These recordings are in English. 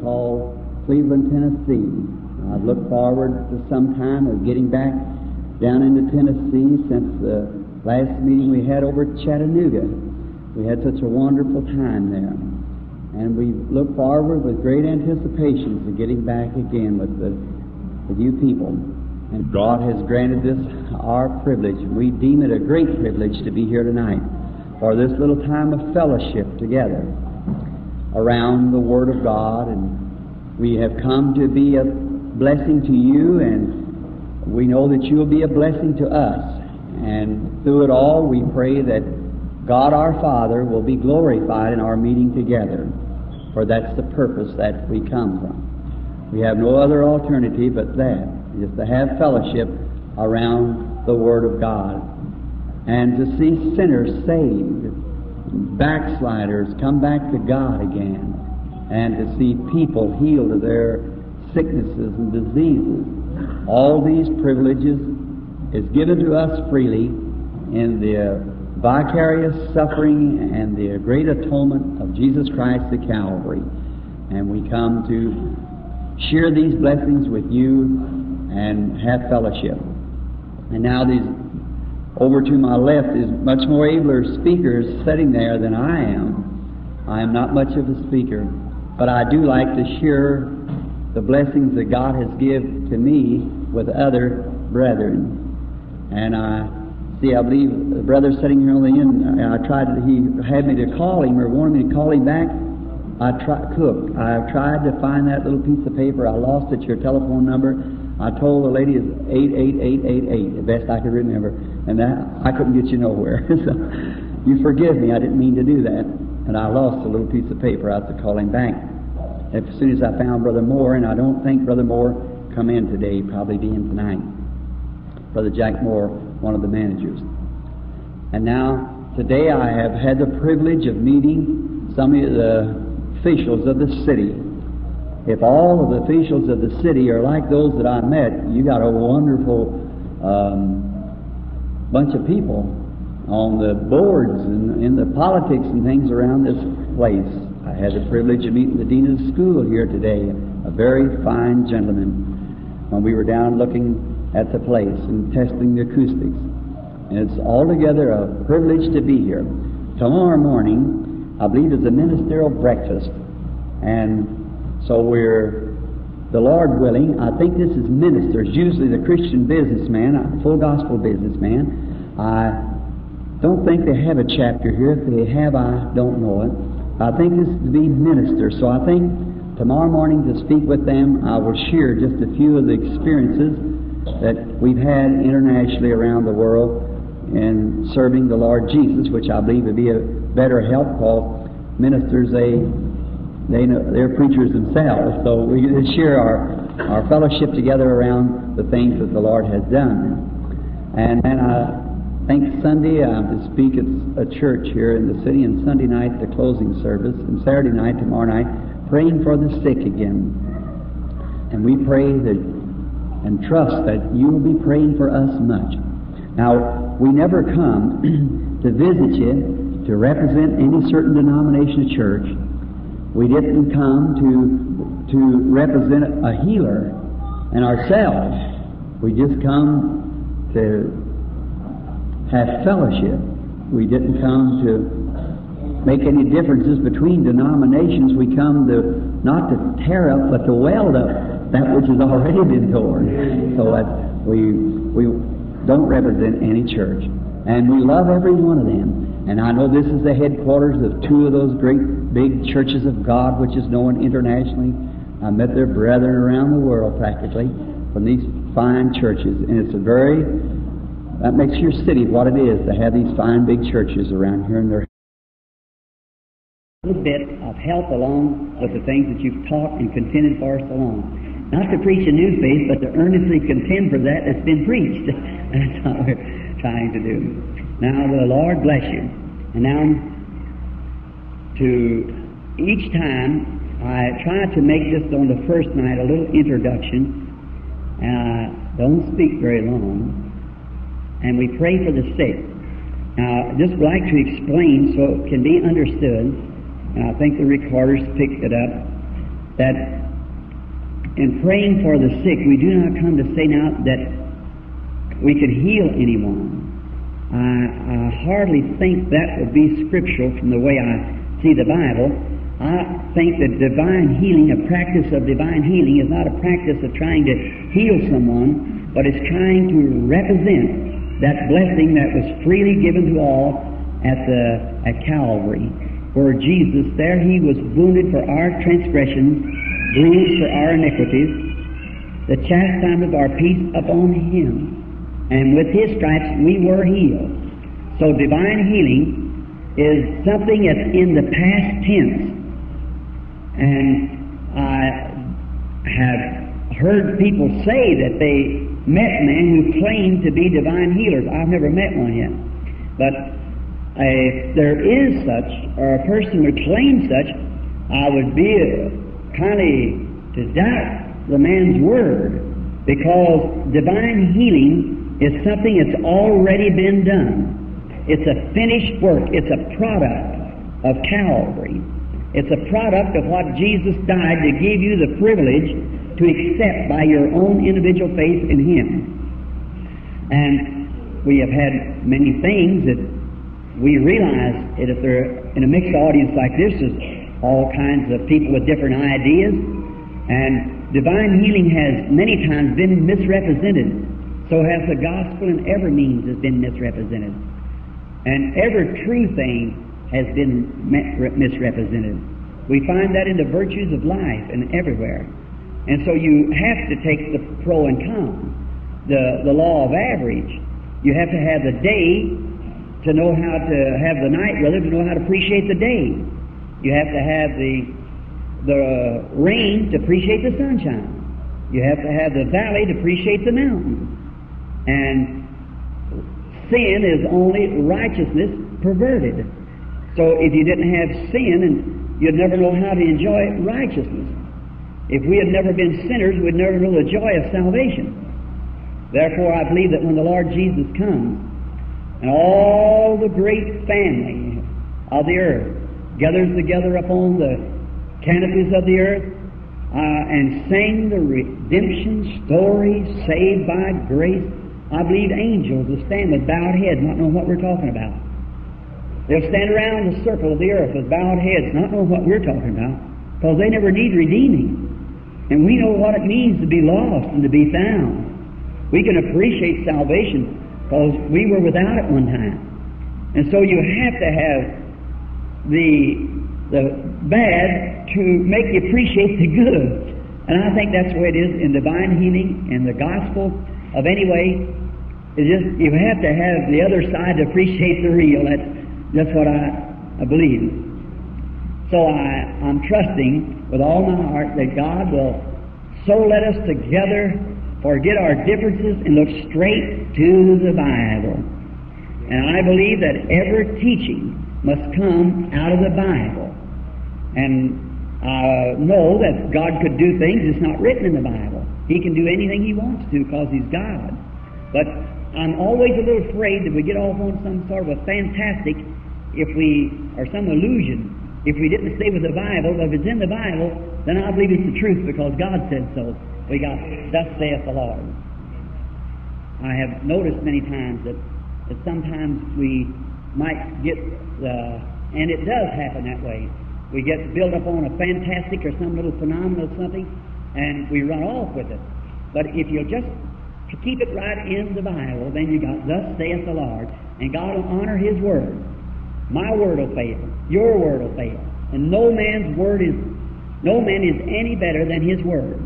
called Cleveland, Tennessee. I've looked forward to some time of getting back down into Tennessee since the last meeting we had over at Chattanooga. We had such a wonderful time there. And we look forward with great anticipations to getting back again with, the, with you people. And God has granted this our privilege. We deem it a great privilege to be here tonight for this little time of fellowship together around the Word of God. And we have come to be a blessing to you, and we know that you will be a blessing to us. And through it all, we pray that God our Father will be glorified in our meeting together, for that's the purpose that we come from. We have no other alternative but that, is to have fellowship around the Word of God and to see sinners saved, backsliders come back to God again, and to see people healed of their sicknesses and diseases. All these privileges is given to us freely in the vicarious suffering and the great atonement of Jesus Christ at Calvary. And we come to share these blessings with you and have fellowship. And now these over to my left is much more abler speakers sitting there than I am. I am not much of a speaker, but I do like to share the blessings that God has given to me with other brethren. And I see, I believe the brother sitting here on the end, I tried, to, he had me to call him or wanted me to call him back. I tried, Cook, I tried to find that little piece of paper. I lost it, your telephone number. I told the lady it's 88888, the best I could remember, and that I couldn't get you nowhere. so you forgive me, I didn't mean to do that. And I lost a little piece of paper. I had to call him back. As soon as I found Brother Moore, and I don't think Brother Moore come in today, probably be in tonight. Brother Jack Moore, one of the managers. And now, today I have had the privilege of meeting some of the officials of the city. If all of the officials of the city are like those that I met, you got a wonderful um, bunch of people on the boards and in the politics and things around this place. I had the privilege of meeting the dean of the school here today, a very fine gentleman, when we were down looking at the place and testing the acoustics. And it's altogether a privilege to be here. Tomorrow morning, I believe, is a ministerial breakfast. And so we're, the Lord willing, I think this is ministers, usually the Christian businessman, full gospel businessman. I don't think they have a chapter here. If they have, I don't know it. I think this is to be ministers. So I think tomorrow morning to speak with them, I will share just a few of the experiences that we've had internationally around the world in serving the Lord Jesus, which I believe would be a better help. Call ministers, they they know they're preachers themselves, so we share our our fellowship together around the things that the Lord has done. And and I think Sunday I'm to speak at a church here in the city, and Sunday night the closing service, and Saturday night tomorrow night praying for the sick again. And we pray that and trust that you will be praying for us much. Now, we never come to visit you to represent any certain denomination of church. We didn't come to, to represent a healer and ourselves. We just come to have fellowship. We didn't come to make any differences between denominations. We come to not to tear up, but to weld up that which has already been torn. So that we we don't represent any church. And we love every one of them. And I know this is the headquarters of two of those great big churches of God, which is known internationally. I met their brethren around the world practically from these fine churches. And it's a very, that makes your city what it is to have these fine big churches around here in their little bit of help along with the things that you've taught and contended for us along. Not to preach a new faith, but to earnestly contend for that that's been preached. that's what we're trying to do. Now, the Lord bless you. And now, to each time, I try to make this on the first night a little introduction, and I don't speak very long, and we pray for the sick. Now, I just like to explain so it can be understood, and I think the recorders picked it up. that in praying for the sick, we do not come to say now that we could heal anyone. I, I hardly think that would be scriptural from the way I see the Bible. I think that divine healing, a practice of divine healing, is not a practice of trying to heal someone, but it's trying to represent that blessing that was freely given to all at the at Calvary, where Jesus there he was wounded for our transgressions, bruised for our iniquities. The chastisement of our peace upon him, and with his stripes we were healed. So divine healing is something that's in the past tense, and I have heard people say that they met men who claimed to be divine healers. I've never met one yet, but uh, if there is such, or a person who claims such, I would be kind of to doubt the man's word because divine healing is something that's already been done. It's a finished work. It's a product of Calvary. It's a product of what Jesus died to give you the privilege to accept by your own individual faith in Him. And we have had many things that we realize that if they're in a mixed audience like this, there's all kinds of people with different ideas, and divine healing has many times been misrepresented. So has the gospel in every means has been misrepresented. And every true thing has been misrepresented. We find that in the virtues of life and everywhere. And so you have to take the pro and con, the, the law of average. You have to have the day to know how to have the night, rather, to know how to appreciate the day. You have to have the, the rain to appreciate the sunshine. You have to have the valley to appreciate the mountain. And sin is only righteousness perverted. So if you didn't have sin, and you'd never know how to enjoy righteousness. If we had never been sinners, we'd never know the joy of salvation. Therefore, I believe that when the Lord Jesus comes, and all the great family of the earth gathers together upon the canopies of the earth uh, and sing the redemption story saved by grace, I believe angels will stand with bowed heads, not knowing what we're talking about. They'll stand around the circle of the earth with bowed heads, not knowing what we're talking about, because they never need redeeming. And we know what it means to be lost and to be found. We can appreciate salvation because we were without it one time. And so you have to have the, the bad to make you appreciate the good. And I think that's the way it is in divine healing and the gospel of any way. It's just, you have to have the other side to appreciate the real. That's, that's what I, I believe. So I, I'm trusting with all my heart that God will so let us together forget our differences and look straight to the Bible. And I believe that every teaching must come out of the Bible. And I know that God could do things that's not written in the Bible. He can do anything He wants to because He's God. But I'm always a little afraid that we get off on some sort of a fantastic if we, or some illusion, if we didn't stay with the Bible. If it's in the Bible, then I believe it's the truth because God said so we got, thus saith the Lord. I have noticed many times that, that sometimes we might get, uh, and it does happen that way. We get built up on a fantastic or some little phenomenon or something, and we run off with it. But if you'll just keep it right in the Bible, then you got, thus saith the Lord, and God will honor His word. My word will fail. Your word will fail. And no man's word is, no man is any better than His word.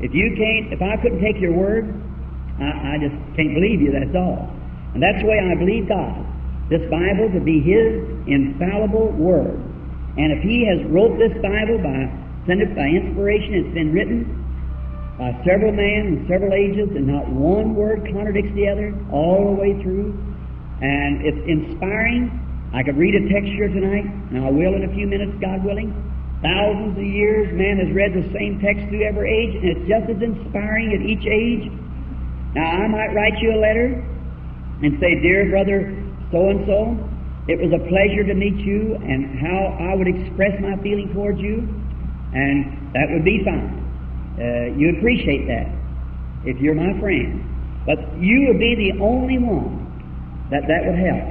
If you can't, if I couldn't take your word, I, I just can't believe you, that's all. And that's the way I believe God. This Bible to be His infallible word. And if He has wrote this Bible by, sent it by inspiration, it's been written by several men in several ages, and not one word contradicts the other all the way through. And it's inspiring. I could read a text here tonight, and I will in a few minutes, God willing. Thousands of years, man has read the same text through every age, and it's just as inspiring at each age. Now, I might write you a letter and say, Dear brother so and so, it was a pleasure to meet you, and how I would express my feeling towards you. And That would be fine. Uh, you appreciate that if you're my friend. But you would be the only one that that would help.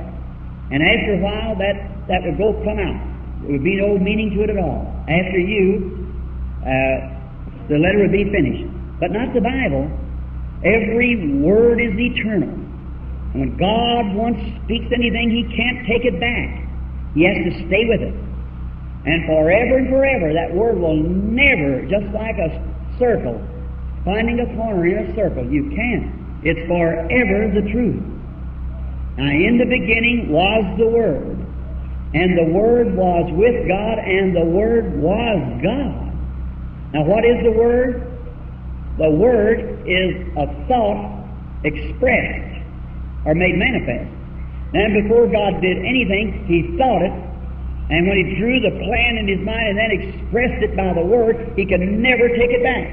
And after a while, that, that would go come out. There would be no meaning to it at all. After you, uh, the letter would be finished. But not the Bible. Every word is eternal. And when God once speaks anything, He can't take it back. He has to stay with it. And forever and forever, that word will never, just like a circle, finding a corner in a circle, you can't. It's forever the truth. Now, in the beginning was the Word, and the Word was with God, and the Word was God. Now, what is the Word? The Word is a thought expressed or made manifest. And before God did anything, He thought it, and when He drew the plan in His mind and then expressed it by the Word, He could never take it back.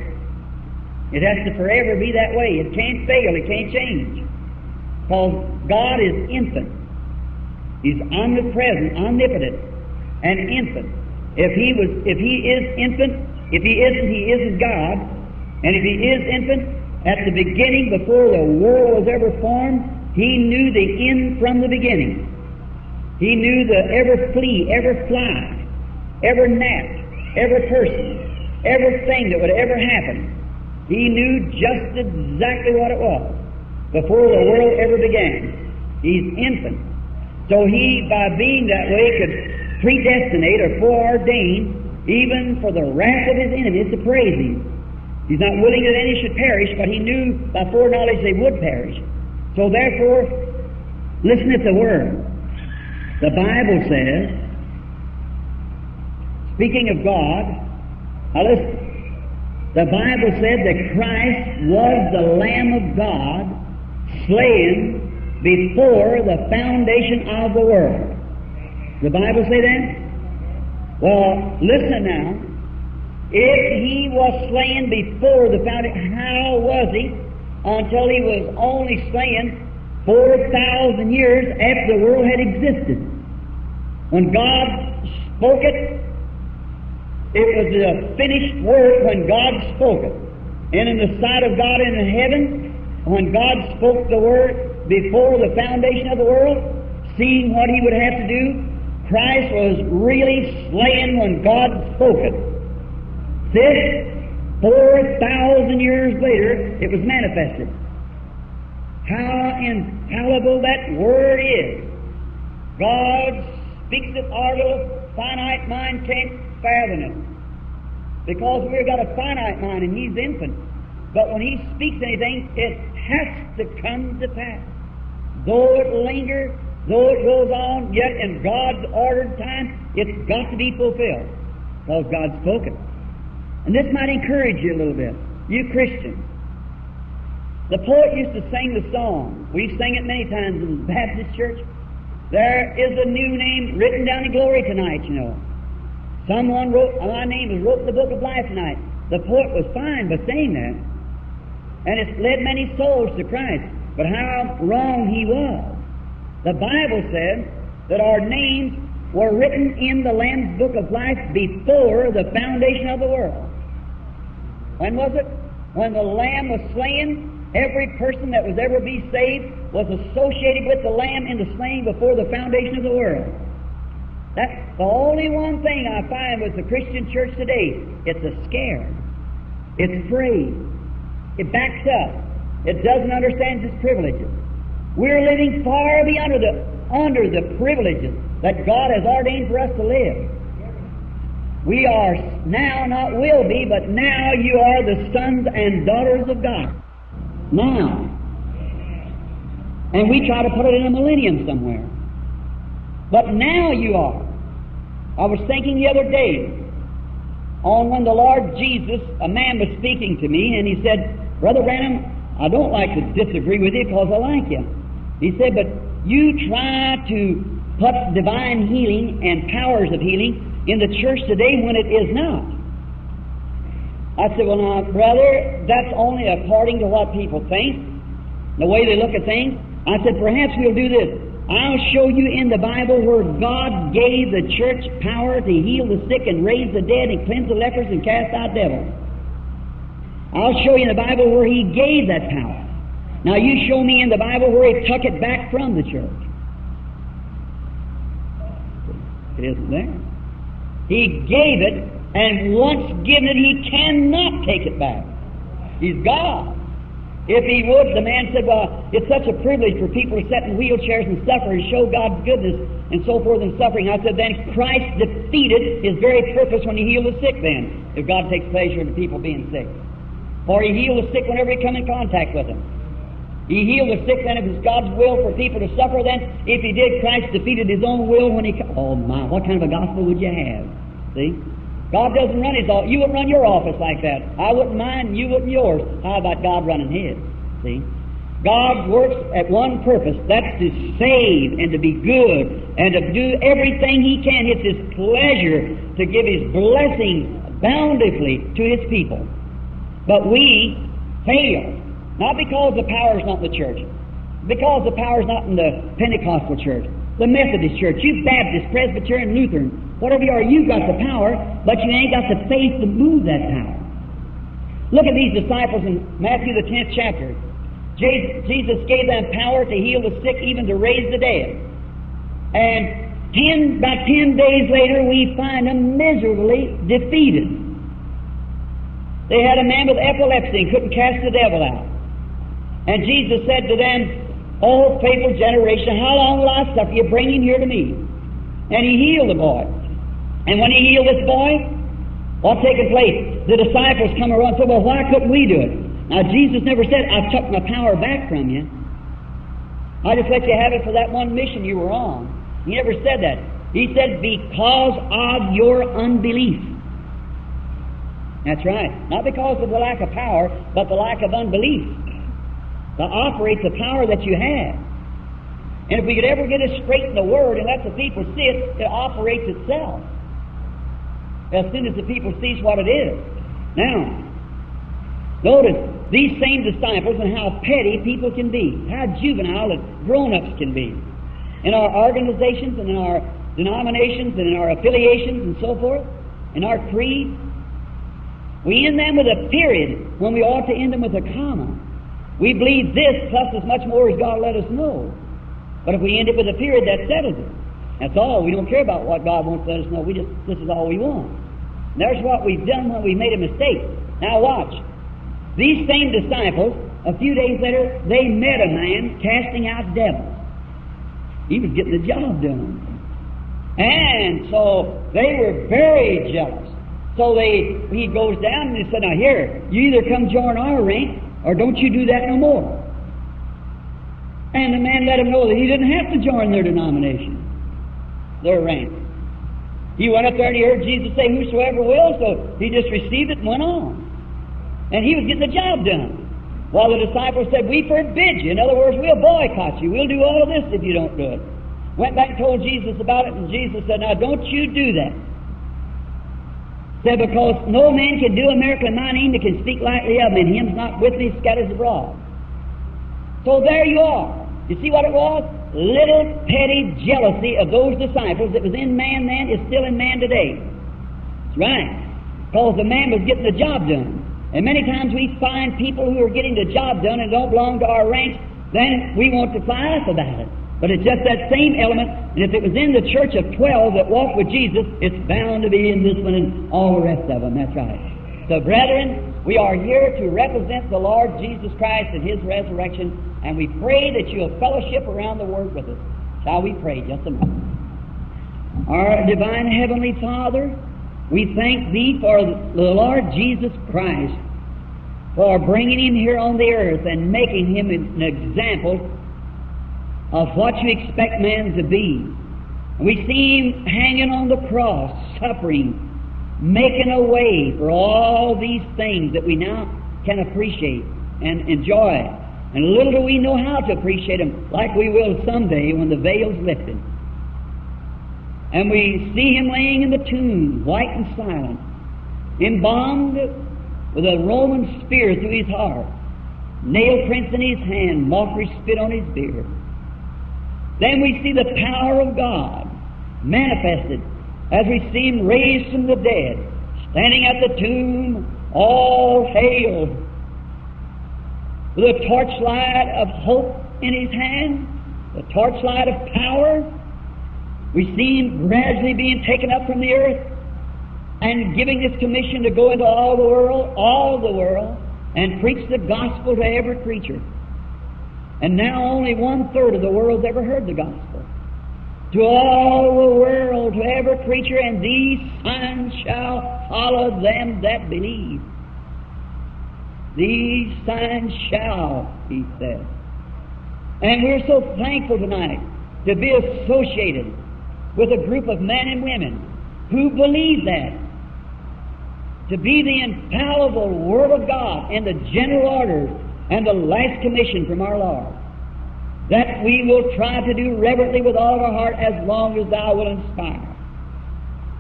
It has to forever be that way. It can't fail. It can't change. Because God is infant. He's omnipresent, omnipotent, and infant. If He was, if He is infant, if He isn't, He isn't God. And if He is infant, at the beginning, before the world was ever formed, He knew the end from the beginning. He knew the every flea, every fly, every gnat, every person, everything that would ever happen. He knew just exactly what it was before the world ever began. He's infant. So he, by being that way, could predestinate or foreordain even for the wrath of his enemies to praise him. He's not willing that any should perish, but he knew by foreknowledge they would perish. So therefore, listen at the word. The Bible says, speaking of God, now listen, the Bible said that Christ was the Lamb of God slain before the foundation of the world. The Bible say that? Well, listen now. If he was slain before the foundation, how was he until he was only slain 4,000 years after the world had existed? When God spoke it, it was a finished work when God spoke it. And in the sight of God in heaven, when God spoke the word before the foundation of the world, seeing what he would have to do, Christ was really slain when God spoke it. This, 4,000 years later, it was manifested. How infallible that word is. God speaks it, our little finite mind can't fathom it. Because we've got a finite mind and He's infinite. But when He speaks anything, it has to come to pass. Though it linger, though it goes on, yet in God's ordered time, it's got to be fulfilled. Because God's spoken. And this might encourage you a little bit. You Christians. The poet used to sing the song. We've sang it many times in the Baptist church. There is a new name written down in glory tonight, you know. Someone wrote, oh, my name was wrote in the book of life tonight. The poet was fine by saying that. And it's led many souls to Christ. But how wrong he was. The Bible said that our names were written in the Lamb's book of life before the foundation of the world. When was it? When the Lamb was slain, every person that was ever be saved was associated with the Lamb in the slaying before the foundation of the world. That's the only one thing I find with the Christian church today. It's a scare. It's afraid. It backs up. It doesn't understand its privileges. We're living far beyond the, under the privileges that God has ordained for us to live. We are now, not will be, but now you are the sons and daughters of God. Now. And we try to put it in a millennium somewhere. But now you are. I was thinking the other day on when the Lord Jesus, a man was speaking to me, and he said, Brother Branham, I don't like to disagree with you because I like you. He said, but you try to put divine healing and powers of healing in the church today when it is not. I said, well, now, brother, that's only according to what people think, the way they look at things. I said, perhaps we'll do this. I'll show you in the Bible where God gave the church power to heal the sick and raise the dead and cleanse the lepers and cast out devils. I'll show you in the Bible where He gave that power. Now you show me in the Bible where He took it back from the church. It isn't there. He gave it, and once given it, He cannot take it back. He's God. If He would, the man said, Well, it's such a privilege for people to sit in wheelchairs and suffer and show God's goodness and so forth and suffering. I said, Then Christ defeated His very purpose when He healed the sick, then, if God takes pleasure in the people being sick. For He healed the sick whenever He come in contact with them. He healed the sick then if it's God's will for people to suffer then. If He did, Christ defeated His own will when He. Oh my, what kind of a gospel would you have? See? God doesn't run His office. You wouldn't run your office like that. I wouldn't mind, you wouldn't yours. How about God running His? See? God works at one purpose. That's to save and to be good and to do everything He can. It's His pleasure to give His blessings bountifully to His people. But we fail. Not because the power is not in the church. Because the power is not in the Pentecostal church, the Methodist church, you Baptist, Presbyterian, Lutheran, whatever you are, you've got the power, but you ain't got the faith to move that power. Look at these disciples in Matthew the 10th chapter. Jesus gave them power to heal the sick, even to raise the dead. And ten, about ten days later, we find them miserably defeated. They had a man with epilepsy and couldn't cast the devil out. And Jesus said to them, Oh, faithful generation, how long will I suffer you? Bring him here to me. And he healed the boy. And when he healed this boy, what's taking place? The disciples come around and say, Well, why couldn't we do it? Now, Jesus never said, I took my power back from you. I just let you have it for that one mission you were on. He never said that. He said, Because of your unbelief. That's right. Not because of the lack of power, but the lack of unbelief to operate the power that you have. And if we could ever get it straight in the Word and let the people see it, it operates itself. As soon as the people sees what it is. Now, notice these same disciples and how petty people can be, how juvenile and grown-ups can be. In our organizations and in our denominations and in our affiliations and so forth, in our creed, we end them with a period when we ought to end them with a comma. We believe this plus as much more as God let us know. But if we end it with a period, that settles it. That's all. We don't care about what God wants to let us know. We just, this is all we want. And there's what we've done when we made a mistake. Now watch. These same disciples, a few days later, they met a man casting out devils. He was getting the job done. And so they were very jealous. So they, he goes down and he said, now here, you either come join our rank or don't you do that no more. And the man let him know that he didn't have to join their denomination, their rank. He went up there and he heard Jesus say, Whosoever will, so he just received it and went on. And he was getting the job done. While the disciples said, We forbid you. In other words, we'll boycott you. We'll do all of this if you don't do it. Went back and told Jesus about it, and Jesus said, Now don't you do that. Said, Because no man can do a miracle in my name that can speak lightly of me, and him's not with me, scatters abroad. So there you are. You see what it was? Little petty jealousy of those disciples that was in man then is still in man today. That's right. Because the man was getting the job done. And many times we find people who are getting the job done and don't belong to our ranks, then we want to fly up about it. But it's just that same element, and if it was in the church of 12 that walked with Jesus, it's bound to be in this one and all the rest of them. That's right. So, brethren, we are here to represent the Lord Jesus Christ and His resurrection, and we pray that you'll fellowship around the Word with us. Shall we pray just a moment? Our divine Heavenly Father, we thank Thee for the Lord Jesus Christ, for bringing Him here on the earth and making Him an example of what you expect man to be. We see him hanging on the cross, suffering, making a way for all these things that we now can appreciate and enjoy. And little do we know how to appreciate them, like we will someday when the veil's lifted. And we see him laying in the tomb, white and silent, embalmed with a Roman spear through his heart, nail prints in his hand, mockery spit on his beard. Then we see the power of God manifested as we see Him raised from the dead, standing at the tomb, all hail, with a torchlight of hope in His hand, the torchlight of power. We see Him gradually being taken up from the earth and giving this commission to go into all the world, all the world, and preach the gospel to every creature. And now only one third of the world's ever heard the gospel. To all the world, to every creature, and these signs shall follow them that believe. These signs shall, he said. And we're so thankful tonight to be associated with a group of men and women who believe that. To be the infallible Word of God in the general orders and the last commission from our Lord. That we will try to do reverently with all our heart as long as Thou will inspire.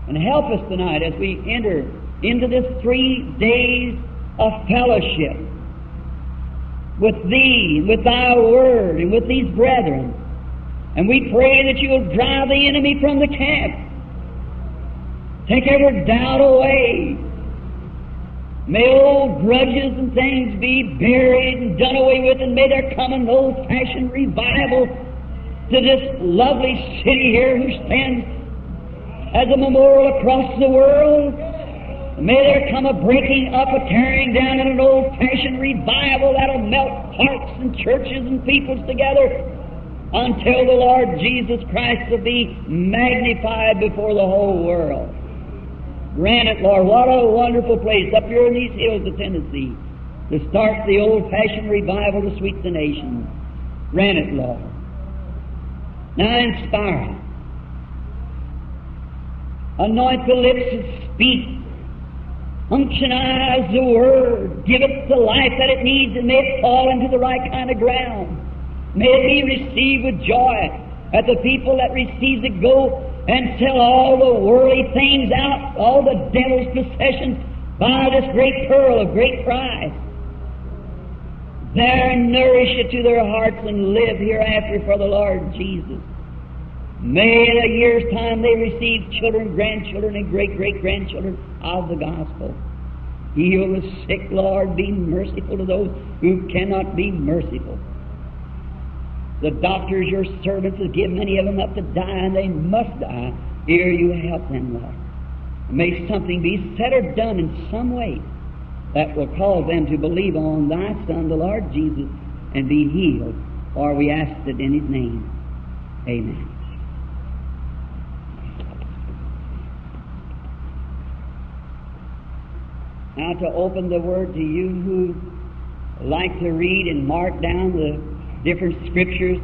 And help us tonight as we enter into this three days of fellowship with Thee, with Thy Word, and with these brethren. And we pray that You will drive the enemy from the camp. Take every doubt away. May old grudges and things be buried and done away with, and may there come an old fashioned revival to this lovely city here who stands as a memorial across the world. May there come a breaking up, a tearing down, and an old fashioned revival that'll melt hearts and churches and peoples together until the Lord Jesus Christ will be magnified before the whole world. Grant it, Lord. What a wonderful place up here in these hills of Tennessee to start the old fashioned revival to sweep the nation. Grant it, Lord. Now inspire. Anoint the lips that speak. Unctionize the word. Give it the life that it needs and may it fall into the right kind of ground. May it be received with joy. That the people that receives it go and sell all the worldly things out, all the devil's possessions, buy this great pearl of great price. There nourish it to their hearts and live hereafter for the Lord Jesus. May in a year's time they receive children, grandchildren, and great great grandchildren of the gospel. Heal the sick, Lord. Be merciful to those who cannot be merciful. The doctors, your servants, have given many of them up to die, and they must die. ere you help them, Lord. May something be said or done in some way that will cause them to believe on thy Son, the Lord Jesus, and be healed. For we ask it in his name. Amen. Now to open the word to you who like to read and mark down the different scriptures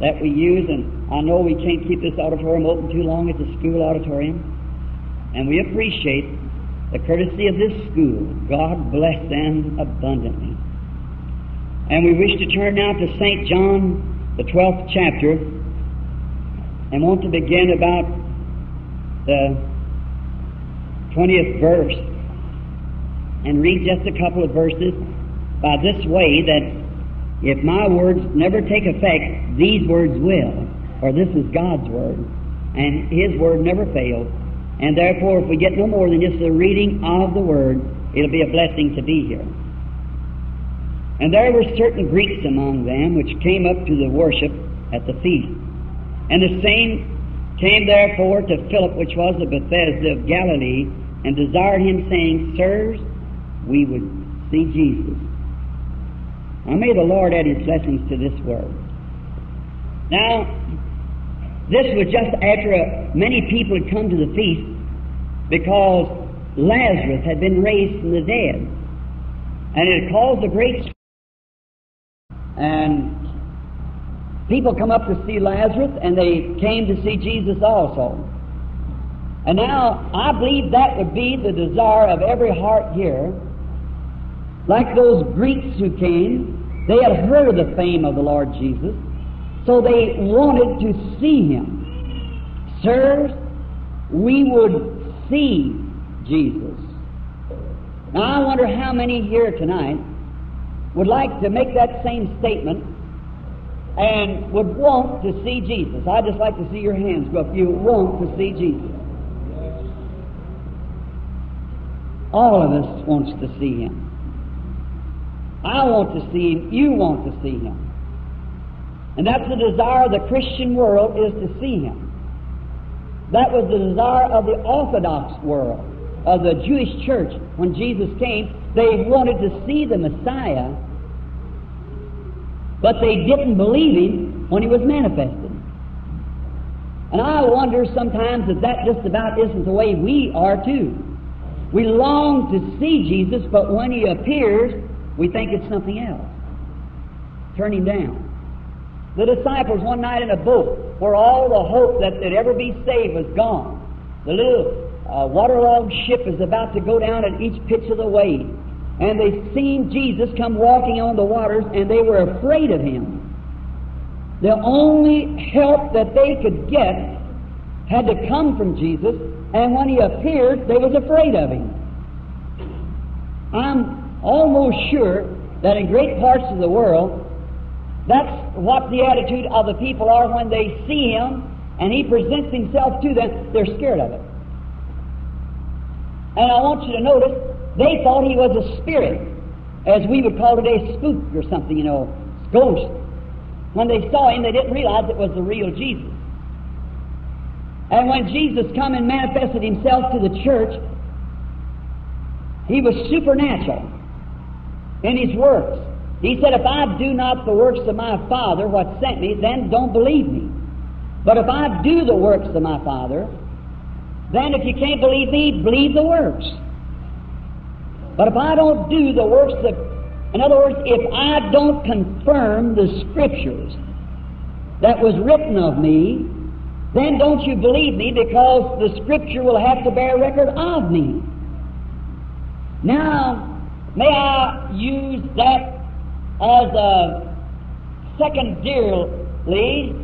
that we use, and I know we can't keep this auditorium open too long. It's a school auditorium. And we appreciate the courtesy of this school. God bless them abundantly. And we wish to turn now to St. John, the 12th chapter, and want to begin about the 20th verse and read just a couple of verses by this way that if my words never take effect, these words will, for this is God's word, and His word never fails. And therefore, if we get no more than just the reading of the word, it'll be a blessing to be here. And there were certain Greeks among them which came up to the worship at the feast. And the same came therefore to Philip, which was of Bethsaida of Galilee, and desired him, saying, Sirs, we would see Jesus. Now may the Lord add his blessings to this word. Now, this was just after uh, many people had come to the feast because Lazarus had been raised from the dead. And it caused a great and people come up to see Lazarus and they came to see Jesus also. And now I believe that would be the desire of every heart here like those Greeks who came, they had heard of the fame of the Lord Jesus, so they wanted to see him. Sirs, we would see Jesus. Now I wonder how many here tonight would like to make that same statement and would want to see Jesus? I'd just like to see your hands go up. You want to see Jesus. All of us wants to see Him. I want to see Him. You want to see Him. And that's the desire of the Christian world is to see Him. That was the desire of the Orthodox world, of the Jewish church. When Jesus came, they wanted to see the Messiah, but they didn't believe Him when He was manifested. And I wonder sometimes if that just about isn't the way we are too. We long to see Jesus, but when He appears, we think it's something else. Turn Him down. The disciples one night in a boat where all the hope that they'd ever be saved was gone. The little uh, waterlogged ship is about to go down at each pitch of the wave. And they seen Jesus come walking on the waters and they were afraid of him. The only help that they could get had to come from Jesus, and when he appeared, they was afraid of him. I'm almost sure that in great parts of the world, that's what the attitude of the people are when they see him and he presents himself to them. They're scared of it. And I want you to notice, they thought he was a spirit, as we would call today spook or something, you know, ghost. When they saw him, they didn't realize it was the real Jesus. And when Jesus come and manifested himself to the church, he was supernatural in his works. He said, If I do not the works of my Father, what sent me, then don't believe me. But if I do the works of my Father, then if you can't believe me, believe the works. But if I don't do the works of, in other words, if I don't confirm the Scriptures that was written of me, then don't you believe me because the Scripture will have to bear record of me. Now, may I use that as a secondarily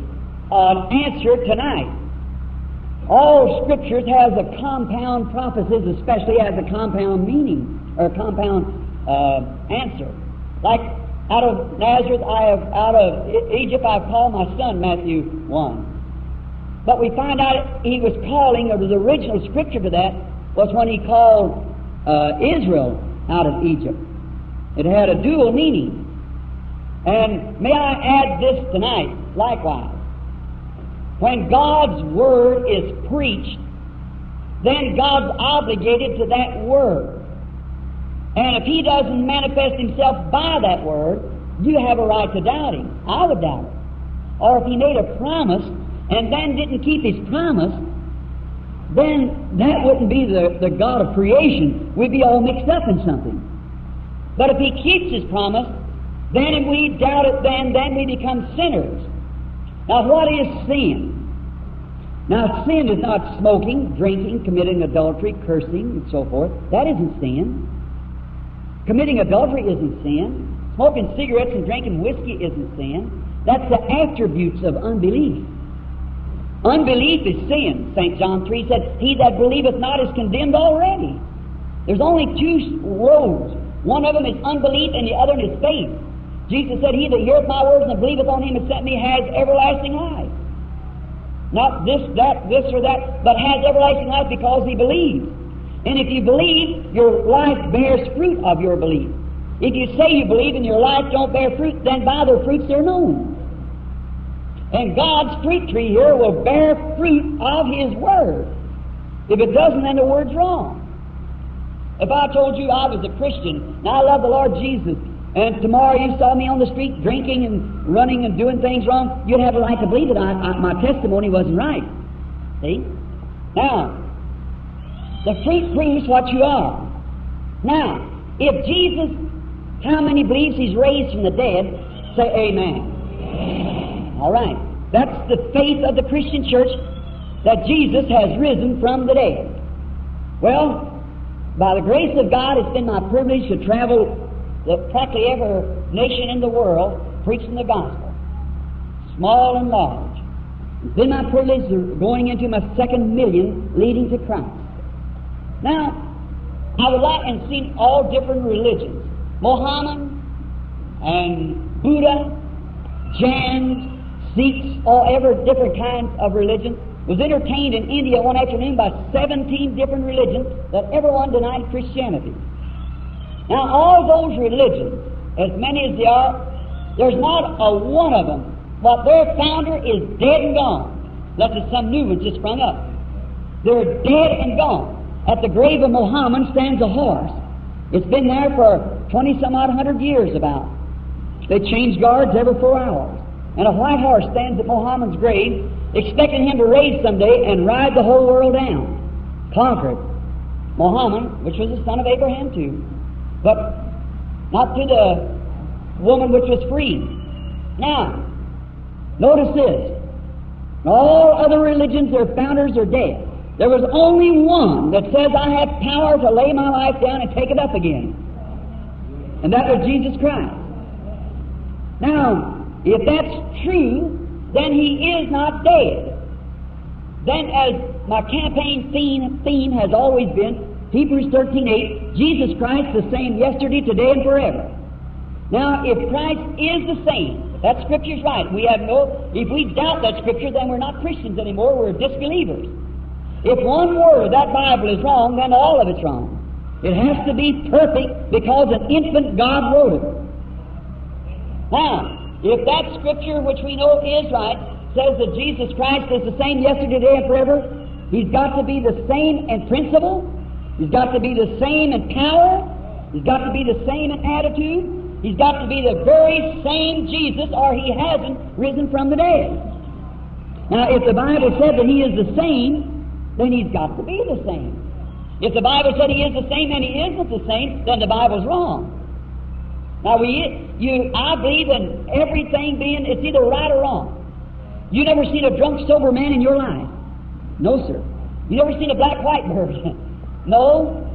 uh, answer tonight. All scriptures has a compound prophecies, especially has a compound meaning or a compound uh, answer. Like out of Nazareth, I have out of Egypt, I've called my son Matthew one. But we find out he was calling, or the original scripture for that was when he called uh, Israel out of Egypt. It had a dual meaning. And may I add this tonight, likewise. When God's Word is preached, then God's obligated to that Word. And if He doesn't manifest Himself by that Word, you have a right to doubt Him. I would doubt it. Or if He made a promise and then didn't keep His promise, then that wouldn't be the, the God of creation. We'd be all mixed up in something. But if He keeps His promise, then if we doubt it, then, then we become sinners. Now, what is sin? Now, sin is not smoking, drinking, committing adultery, cursing, and so forth. That isn't sin. Committing adultery isn't sin. Smoking cigarettes and drinking whiskey isn't sin. That's the attributes of unbelief. Unbelief is sin. St. John 3 said, He that believeth not is condemned already. There's only two roads. One of them is unbelief and the other is faith. Jesus said, He that heareth my words and believeth on him that sent me has everlasting life. Not this, that, this, or that, but has everlasting life because he believes. And if you believe, your life bears fruit of your belief. If you say you believe and your life don't bear fruit, then by their fruits they're known. And God's fruit tree here will bear fruit of His Word. If it doesn't, then the Word's wrong. If I told you I was a Christian and I love the Lord Jesus, and tomorrow you saw me on the street drinking and running and doing things wrong, you'd have a right to believe that I, I, my testimony wasn't right. See? Now, the fruit proves what you are. Now, if Jesus, how many believes He's raised from the dead? Say Amen. All right. That's the faith of the Christian church that Jesus has risen from the dead. Well, by the grace of God, it's been my privilege to travel the, practically every nation in the world preaching the gospel, small and large. It's been my privilege going into my second million leading to Christ. Now, I would like and seen all different religions, Mohammed and Buddha Jains, Sikhs, all ever different kinds of religions, was entertained in India one afternoon by 17 different religions that everyone denied Christianity. Now, all those religions, as many as they are, there's not a one of them, but their founder is dead and gone. Unless it's some new one just sprung up. They're dead and gone. At the grave of Muhammad stands a horse. It's been there for 20 some odd hundred years about. They change guards every four hours. And a white horse stands at Muhammad's grave, expecting him to raise someday and ride the whole world down. Conquered. Muhammad, which was the son of Abraham too, but not to the woman which was free. Now, notice this. All other religions, their founders are dead. There was only one that says, I have power to lay my life down and take it up again. And that was Jesus Christ. Now, if that's true, then he is not dead. Then, as my campaign theme, theme has always been, Hebrews 13:8, Jesus Christ the same yesterday, today, and forever. Now, if Christ is the same, that scripture's right. We have no, if we doubt that scripture, then we're not Christians anymore, we're disbelievers. If one word of that Bible is wrong, then all of it's wrong. It has to be perfect because an infant God wrote it. Now, if that scripture, which we know is right, says that Jesus Christ is the same yesterday, today, and forever, He's got to be the same in principle, He's got to be the same in power, He's got to be the same in attitude, He's got to be the very same Jesus, or He hasn't risen from the dead. Now, if the Bible said that He is the same, then He's got to be the same. If the Bible said He is the same and He isn't the same, then the Bible's wrong. Now, we, you, I believe in everything being, it's either right or wrong. You never seen a drunk, sober man in your life? No, sir. You never seen a black, white bird? no.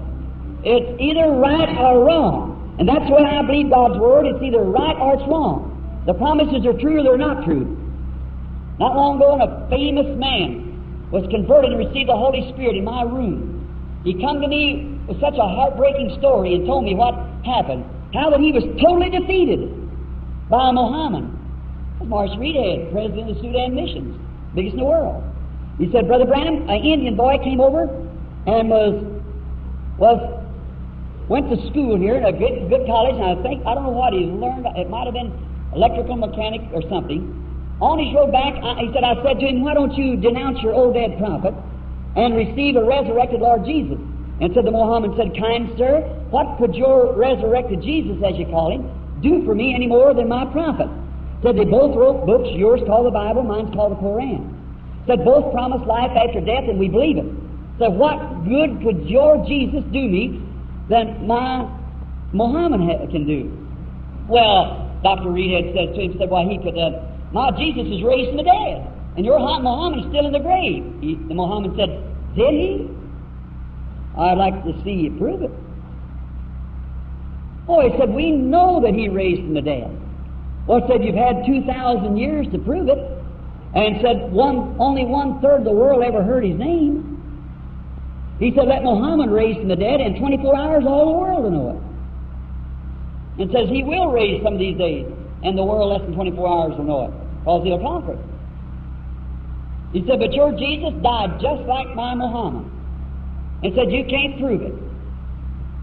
It's either right or wrong. And that's why I believe God's Word. It's either right or it's wrong. The promises are true or they're not true. Not long ago, a famous man was converted and received the Holy Spirit in my room. He come to me with such a heartbreaking story and told me what happened how that he was totally defeated by Muhammad. Morris Reidhead, president of the Sudan Missions, biggest in the world. He said, Brother Branham, an Indian boy came over and was was went to school here in a good good college, and I think I don't know what he learned. It might have been electrical mechanic or something. On his road back, I, he said, I said to him, Why don't you denounce your old dead prophet and receive a resurrected Lord Jesus? And said the Muhammad said, Kind sir, what could your resurrected Jesus, as you call him, do for me any more than my prophet? Said they both wrote books, yours called the Bible, mine's called the Koran. Said both promised life after death, and we believe it. Said, what good could your Jesus do me than my Muhammad ha- can do? Well, Dr. Reidhead said to him, said, well, he could, uh, my Jesus is raised from the dead, and your Muhammad is still in the grave. He, the Muhammad said, did he? I'd like to see you prove it. Oh, he said, we know that he raised from the dead. Well, he said, you've had 2,000 years to prove it. And said, one, only one third of the world ever heard his name. He said, let Muhammad raise from the dead, in 24 hours all the world will know it. And says he will raise some of these days, and the world less than 24 hours will know it, because he'll conquer it. He said, but your Jesus died just like my Muhammad and said, You can't prove it.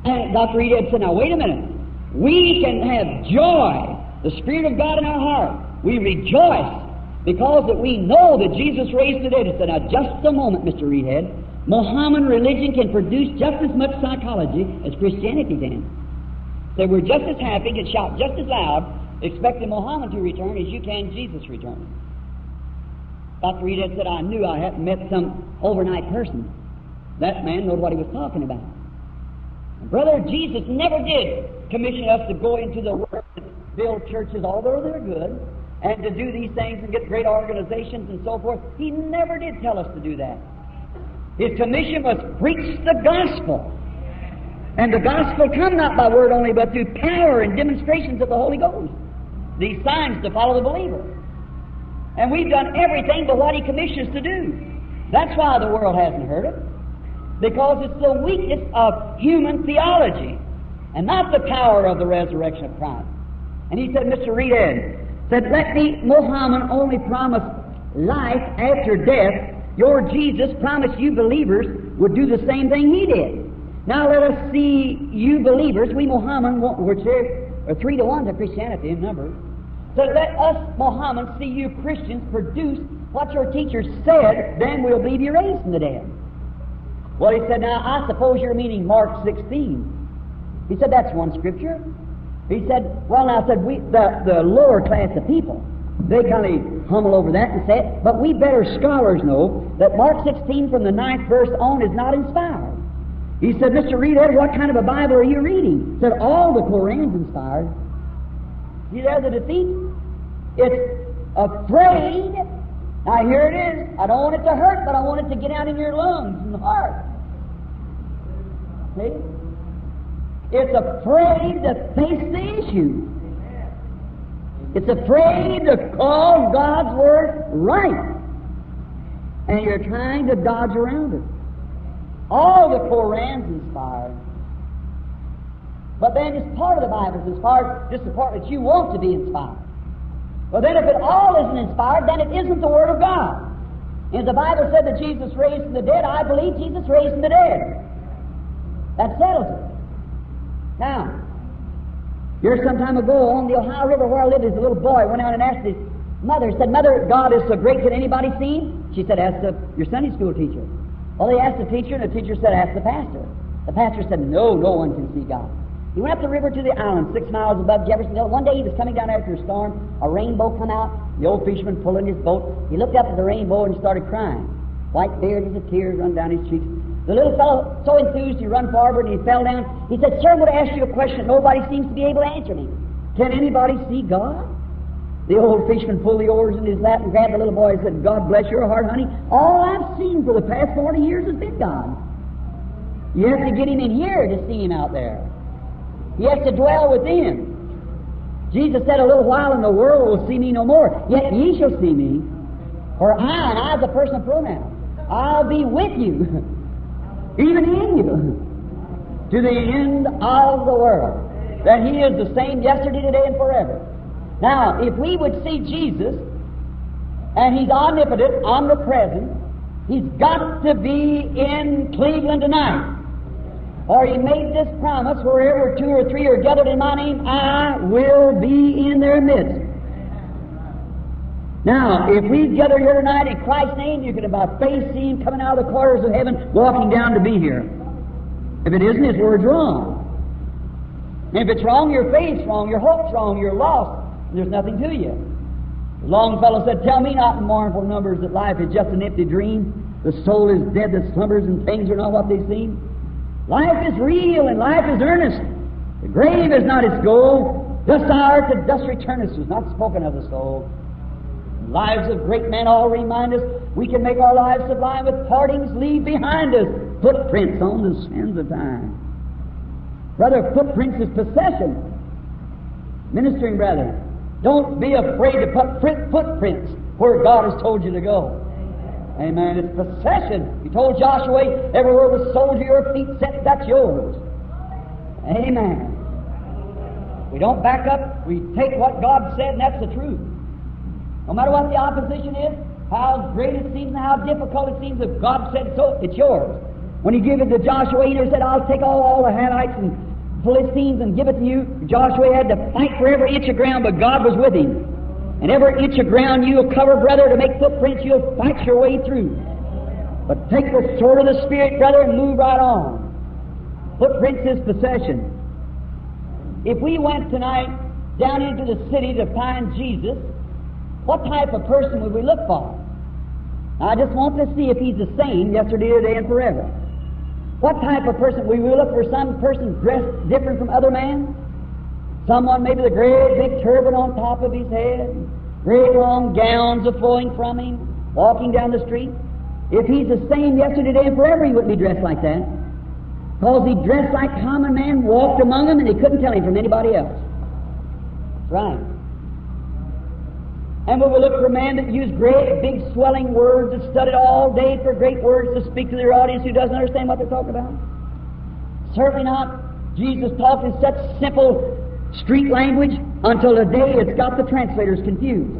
And Dr. Reed said, Now, wait a minute. We can have joy, the Spirit of God in our heart. We rejoice because that we know that Jesus raised the dead. He said, Now, just a moment, Mr. Reidhead. Mohammedan religion can produce just as much psychology as Christianity can. So we're just as happy, can shout just as loud, expecting Muhammad to return as you can Jesus return. Dr. Reidhead said, I knew I hadn't met some overnight person. That man knowed what he was talking about. And Brother, Jesus never did commission us to go into the world and build churches, although they're good, and to do these things and get great organizations and so forth. He never did tell us to do that. His commission was preach the gospel. And the gospel come not by word only, but through power and demonstrations of the Holy Ghost. These signs to follow the believer. And we've done everything but what he commissions to do. That's why the world hasn't heard it because it's the weakness of human theology and not the power of the resurrection of Christ. And he said, Mr. Reidhead, said, Let me, Muhammad only promise life after death. Your Jesus promised you believers would do the same thing he did. Now let us see you believers, we Muhammad, which are three to one to Christianity in number. So let us, Muhammad, see you Christians produce what your teacher said, then we'll believe you raised from the dead. Well, he said, now I suppose you're meaning Mark 16. He said, that's one scripture. He said, well, now, I said, we, the, the lower class of people, they kind of humble over that and say it, but we better scholars know that Mark 16 from the ninth verse on is not inspired. He said, Mr. Reidhead, what kind of a Bible are you reading? He said, all the Koran's inspired. See there the defeat? It's afraid. Now here it is. I don't want it to hurt, but I want it to get out in your lungs and heart. See? It's afraid to face the issue. It's afraid to call God's Word right. And you're trying to dodge around it. All the Koran's inspired. But then it's part of the Bible far as just the part that you want to be inspired. Well, then if it all isn't inspired, then it isn't the Word of God. And the Bible said that Jesus raised from the dead, I believe Jesus raised from the dead. That settles it. Now, here some time ago on the Ohio River where I lived, as a little boy went out and asked his mother, said, Mother, God is so great, can anybody see him? She said, Ask the, your Sunday school teacher. Well, they asked the teacher, and the teacher said, Ask the pastor. The pastor said, No, no one can see God. He went up the river to the island, six miles above Jeffersonville. One day he was coming down after a storm. A rainbow come out. The old fisherman pulling his boat. He looked up at the rainbow and started crying. White beard as the tears run down his cheeks. The little fellow, so enthused, he run forward and he fell down. He said, Sir, I'm going to ask you a question. Nobody seems to be able to answer me. Can anybody see God? The old fisherman pulled the oars in his lap and grabbed the little boy and said, God bless your heart, honey. All I've seen for the past 40 years has been God. You have to get him in here to see him out there. He has to dwell within. Jesus said, A little while and the world will see me no more. Yet ye shall see me. For I, and I is a personal pronoun, I'll be with you, even in you, to the end of the world. That He is the same yesterday, today, and forever. Now, if we would see Jesus, and He's omnipotent, omnipresent, He's got to be in Cleveland tonight. Or he made this promise, wherever two or three are gathered in my name, I will be in their midst. Now, if we gather here tonight in Christ's name, you can about face him coming out of the corridors of heaven, walking down to be here. If it isn't, his word's wrong. And if it's wrong, your faith's wrong, your hope's wrong, you're lost. There's nothing to you. Longfellow said, Tell me not in mournful numbers that life is just an empty dream. The soul is dead that slumbers and things are not what they seem. Life is real and life is earnest. The grave is not its goal. Dust thou art, to dust returnest was not spoken of the soul. Lives of great men all remind us we can make our lives sublime with partings leave behind us footprints on the sands of time. Brother, footprints is possession. Ministering brother, don't be afraid to put footprints where God has told you to go. Amen. It's possession. He told Joshua, everywhere the of your feet set, that's yours. Amen. We don't back up. We take what God said, and that's the truth. No matter what the opposition is, how great it seems and how difficult it seems, if God said so, it's yours. When he gave it to Joshua, he said, I'll take all, all the Hittites and Philistines and give it to you. Joshua had to fight for every inch of ground, but God was with him. And every inch of ground you'll cover, brother, to make footprints, you'll fight your way through. But take the sword of the Spirit, brother, and move right on. Footprints is possession. If we went tonight down into the city to find Jesus, what type of person would we look for? I just want to see if he's the same yesterday, today, and forever. What type of person? We will look for some person dressed different from other men? Someone maybe the great big turban on top of his head, great long gowns a flowing from him, walking down the street. If he's the same yesterday, today, and forever, he wouldn't be dressed like that. Because he dressed like common man, walked among them, and they couldn't tell him from anybody else. That's right. And we will look for men that use great, big, swelling words, that studied all day for great words to speak to their audience who doesn't understand what they're talking about. Certainly not. Jesus talked in such simple street language until today it's got the translators confused.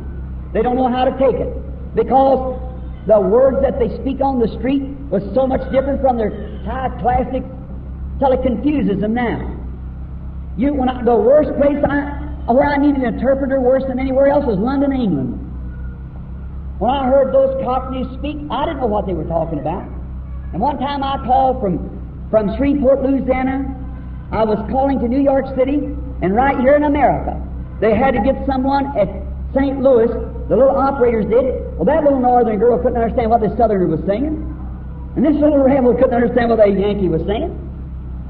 They don't know how to take it because the words that they speak on the street was so much different from their high classic till it confuses them now. You, when I, the worst place I, Oh, where I needed an interpreter worse than anywhere else was London, England. When I heard those Cockneys speak, I didn't know what they were talking about. And one time I called from, from Shreveport, Louisiana. I was calling to New York City, and right here in America, they had to get someone at St. Louis. The little operators did. Well, that little northern girl couldn't understand what the southerner was singing. And this little rebel couldn't understand what the Yankee was singing.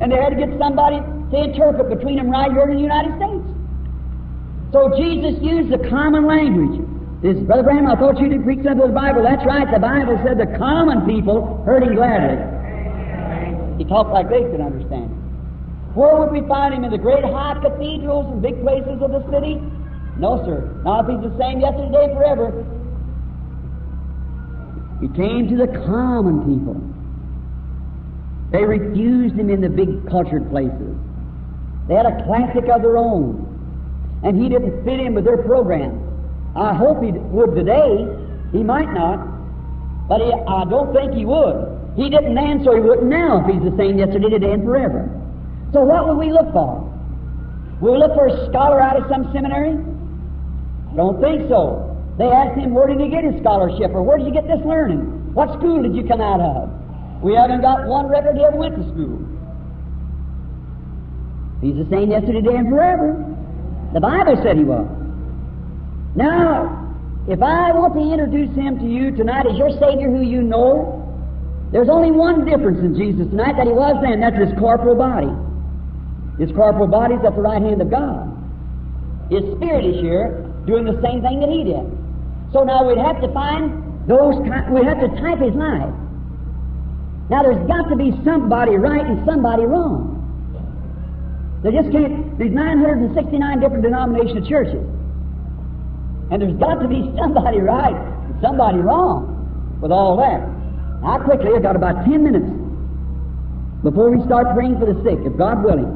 And they had to get somebody to interpret between them right here in the United States. So Jesus used the common language. This, Brother Branham, I thought you did preach under the Bible. That's right. The Bible said the common people heard him gladly. He talked like they could understand. Where would we find him? In the great high cathedrals and big places of the city? No, sir. Not if he's the same yesterday, forever. He came to the common people. They refused him in the big cultured places. They had a classic of their own. And he didn't fit in with their program. I hope he would today. He might not. But he, I don't think he would. He didn't then, so he wouldn't now if he's the same yesterday, today, and forever. So what would we look for? Will we look for a scholar out of some seminary? I don't think so. They asked him, where did he get his scholarship, or where did you get this learning? What school did you come out of? We haven't got one record he ever went to school. He's the same yesterday, today, and forever. The Bible said he was. Now, if I want to introduce him to you tonight as your Savior who you know, there's only one difference in Jesus tonight that he was then. That's his corporal body. His corporal body is at the right hand of God. His spirit is here doing the same thing that he did. So now we'd have to find those, we'd have to type his life. Now there's got to be somebody right and somebody wrong. There just can't, there's 969 different denominational churches. And there's got to be somebody right and somebody wrong with all that. Now quickly, I've got about 10 minutes before we start praying for the sick, if God willing.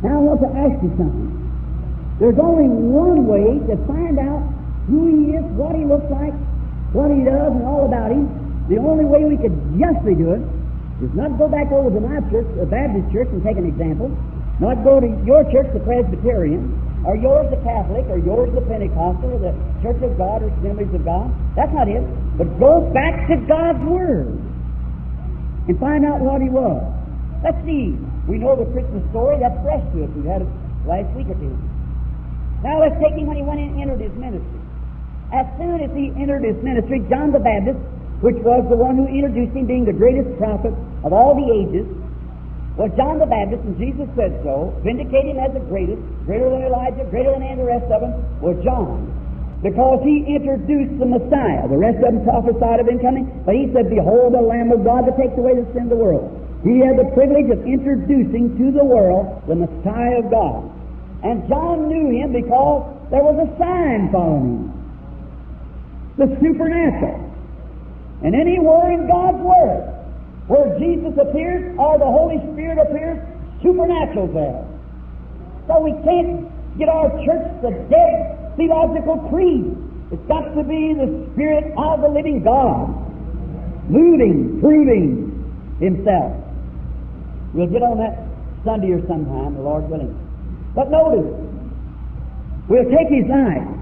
Now I want to ask you something. There's only one way to find out who he is, what he looks like, what he does, and all about him. The only way we could justly do it is not go back over to my church, the Baptist church, and take an example. Not go to your church, the Presbyterian, or yours, the Catholic, or yours, the Pentecostal, or the Church of God, or Assemblies of God. That's not it. But go back to God's Word and find out what he was. Let's see. We know the Christmas story. That's fresh to us. We had it last week or two. Now let's take him when he went and entered his ministry. As soon as he entered his ministry, John the Baptist, which was the one who introduced him being the greatest prophet of all the ages, was John the Baptist, and Jesus said so, vindicated him as the greatest, greater than Elijah, greater than any of the rest of them, was John. Because he introduced the Messiah. The rest of them prophesied of him coming, but he said, Behold the Lamb of God that takes away the sin of the world. He had the privilege of introducing to the world the Messiah of God. And John knew him because there was a sign following him. The supernatural. And anywhere in God's Word where Jesus appears or the Holy Spirit appears, supernatural's there. So we can't get our church the dead theological creed. It's got to be the Spirit of the living God, moving, proving Himself. We'll get on that Sunday or sometime, the Lord willing. But notice, we'll take His life.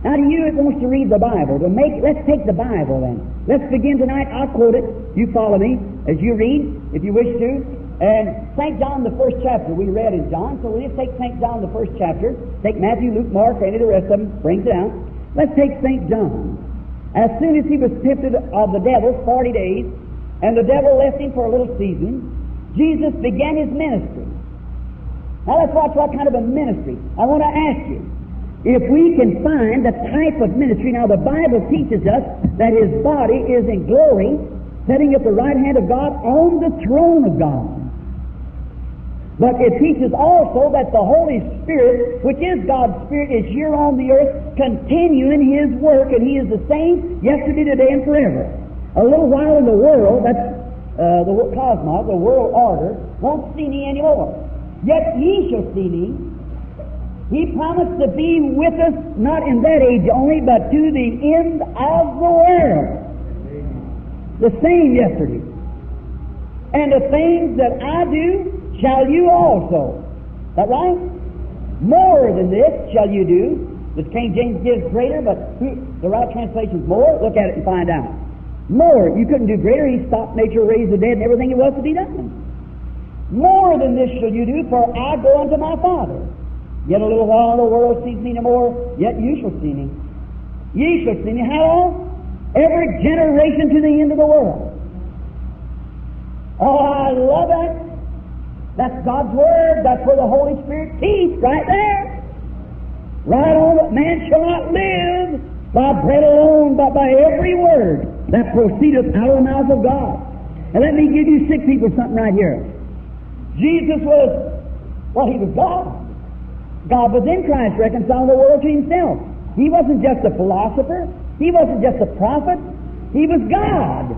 Now, to you, it wants to read the Bible. To make, let's take the Bible then. Let's begin tonight. I'll quote it. You follow me as you read, if you wish to. And St. John, the first chapter, we read in John, so we'll just take St. John, the first chapter. Take Matthew, Luke, Mark, any of the rest of them, brings it out. Let's take St. John. As soon as he was tempted of the devil 40 days, and the devil left him for a little season, Jesus began his ministry. Now let's watch what kind of a ministry. I want to ask you, if we can find the type of ministry, now the Bible teaches us that his body is in glory, sitting at the right hand of God on the throne of God. But it teaches also that the Holy Spirit, which is God's Spirit, is here on the earth continuing His work, and He is the same yesterday, today, and forever. A little while in the world, that's uh, the cosmos, the world order, won't see me anymore. Yet ye shall see me. He promised to be with us not in that age only, but to the end of the world. The same yesterday. And the things that I do shall you also. Is that right? More than this shall you do. The King James gives greater, but hmm, the right translation is more. Look at it and find out. More. You couldn't do greater. He stopped nature, raised the dead, and everything it was to be done. More than this shall you do, for I go unto my Father. Yet a little while the world sees me no more, yet you shall see me. Ye shall see me. How long? Every generation to the end of the world. Oh, I love that. That's God's Word. That's where the Holy Spirit teaches, right there. Right on that man shall not live by bread alone, but by every word that proceedeth out of the mouth of God. And let me give you sick people something right here. Jesus was, well, he was God. God was in Christ, reconciling the world to himself. He wasn't just a philosopher. He wasn't just a prophet. He was God.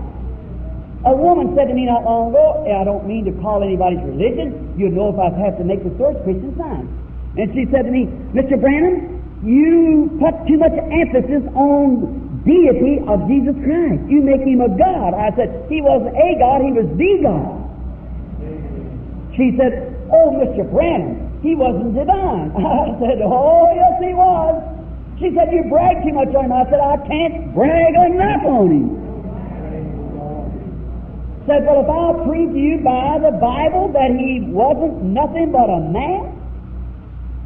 A woman said to me not long ago, I don't mean to call anybody's religion. You'd know if I have to make the source Christian science. And she said to me, Mr. Branham, you put too much emphasis on deity of Jesus Christ. You make him a God. I said, he wasn't a God, he was the God. She said, Oh, Mr. Branham, he wasn't divine. I said, Oh, yes, he was. She said, You brag too much on him. I said, I can't brag enough on him. Said, Well, if I'll prove to you by the Bible that he wasn't nothing but a man,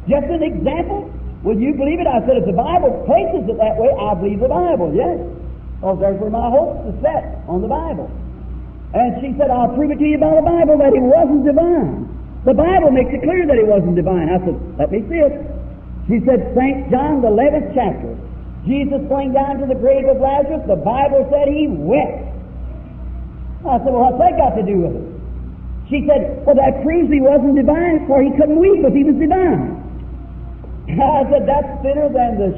just an example, will you believe it? I said, If the Bible places it that way, I believe the Bible, yes. Because there's where my hopes are set on the Bible. And she said, I'll prove it to you by the Bible that he wasn't divine. The Bible makes it clear that he wasn't divine. I said, let me see it. She said, St. John, the 11th chapter. Jesus going down to the grave of Lazarus, the Bible said he wept. I said, well, what's that got to do with it? She said, well, that proves he wasn't divine, for he couldn't weep if he was divine. I said, that's fitter than the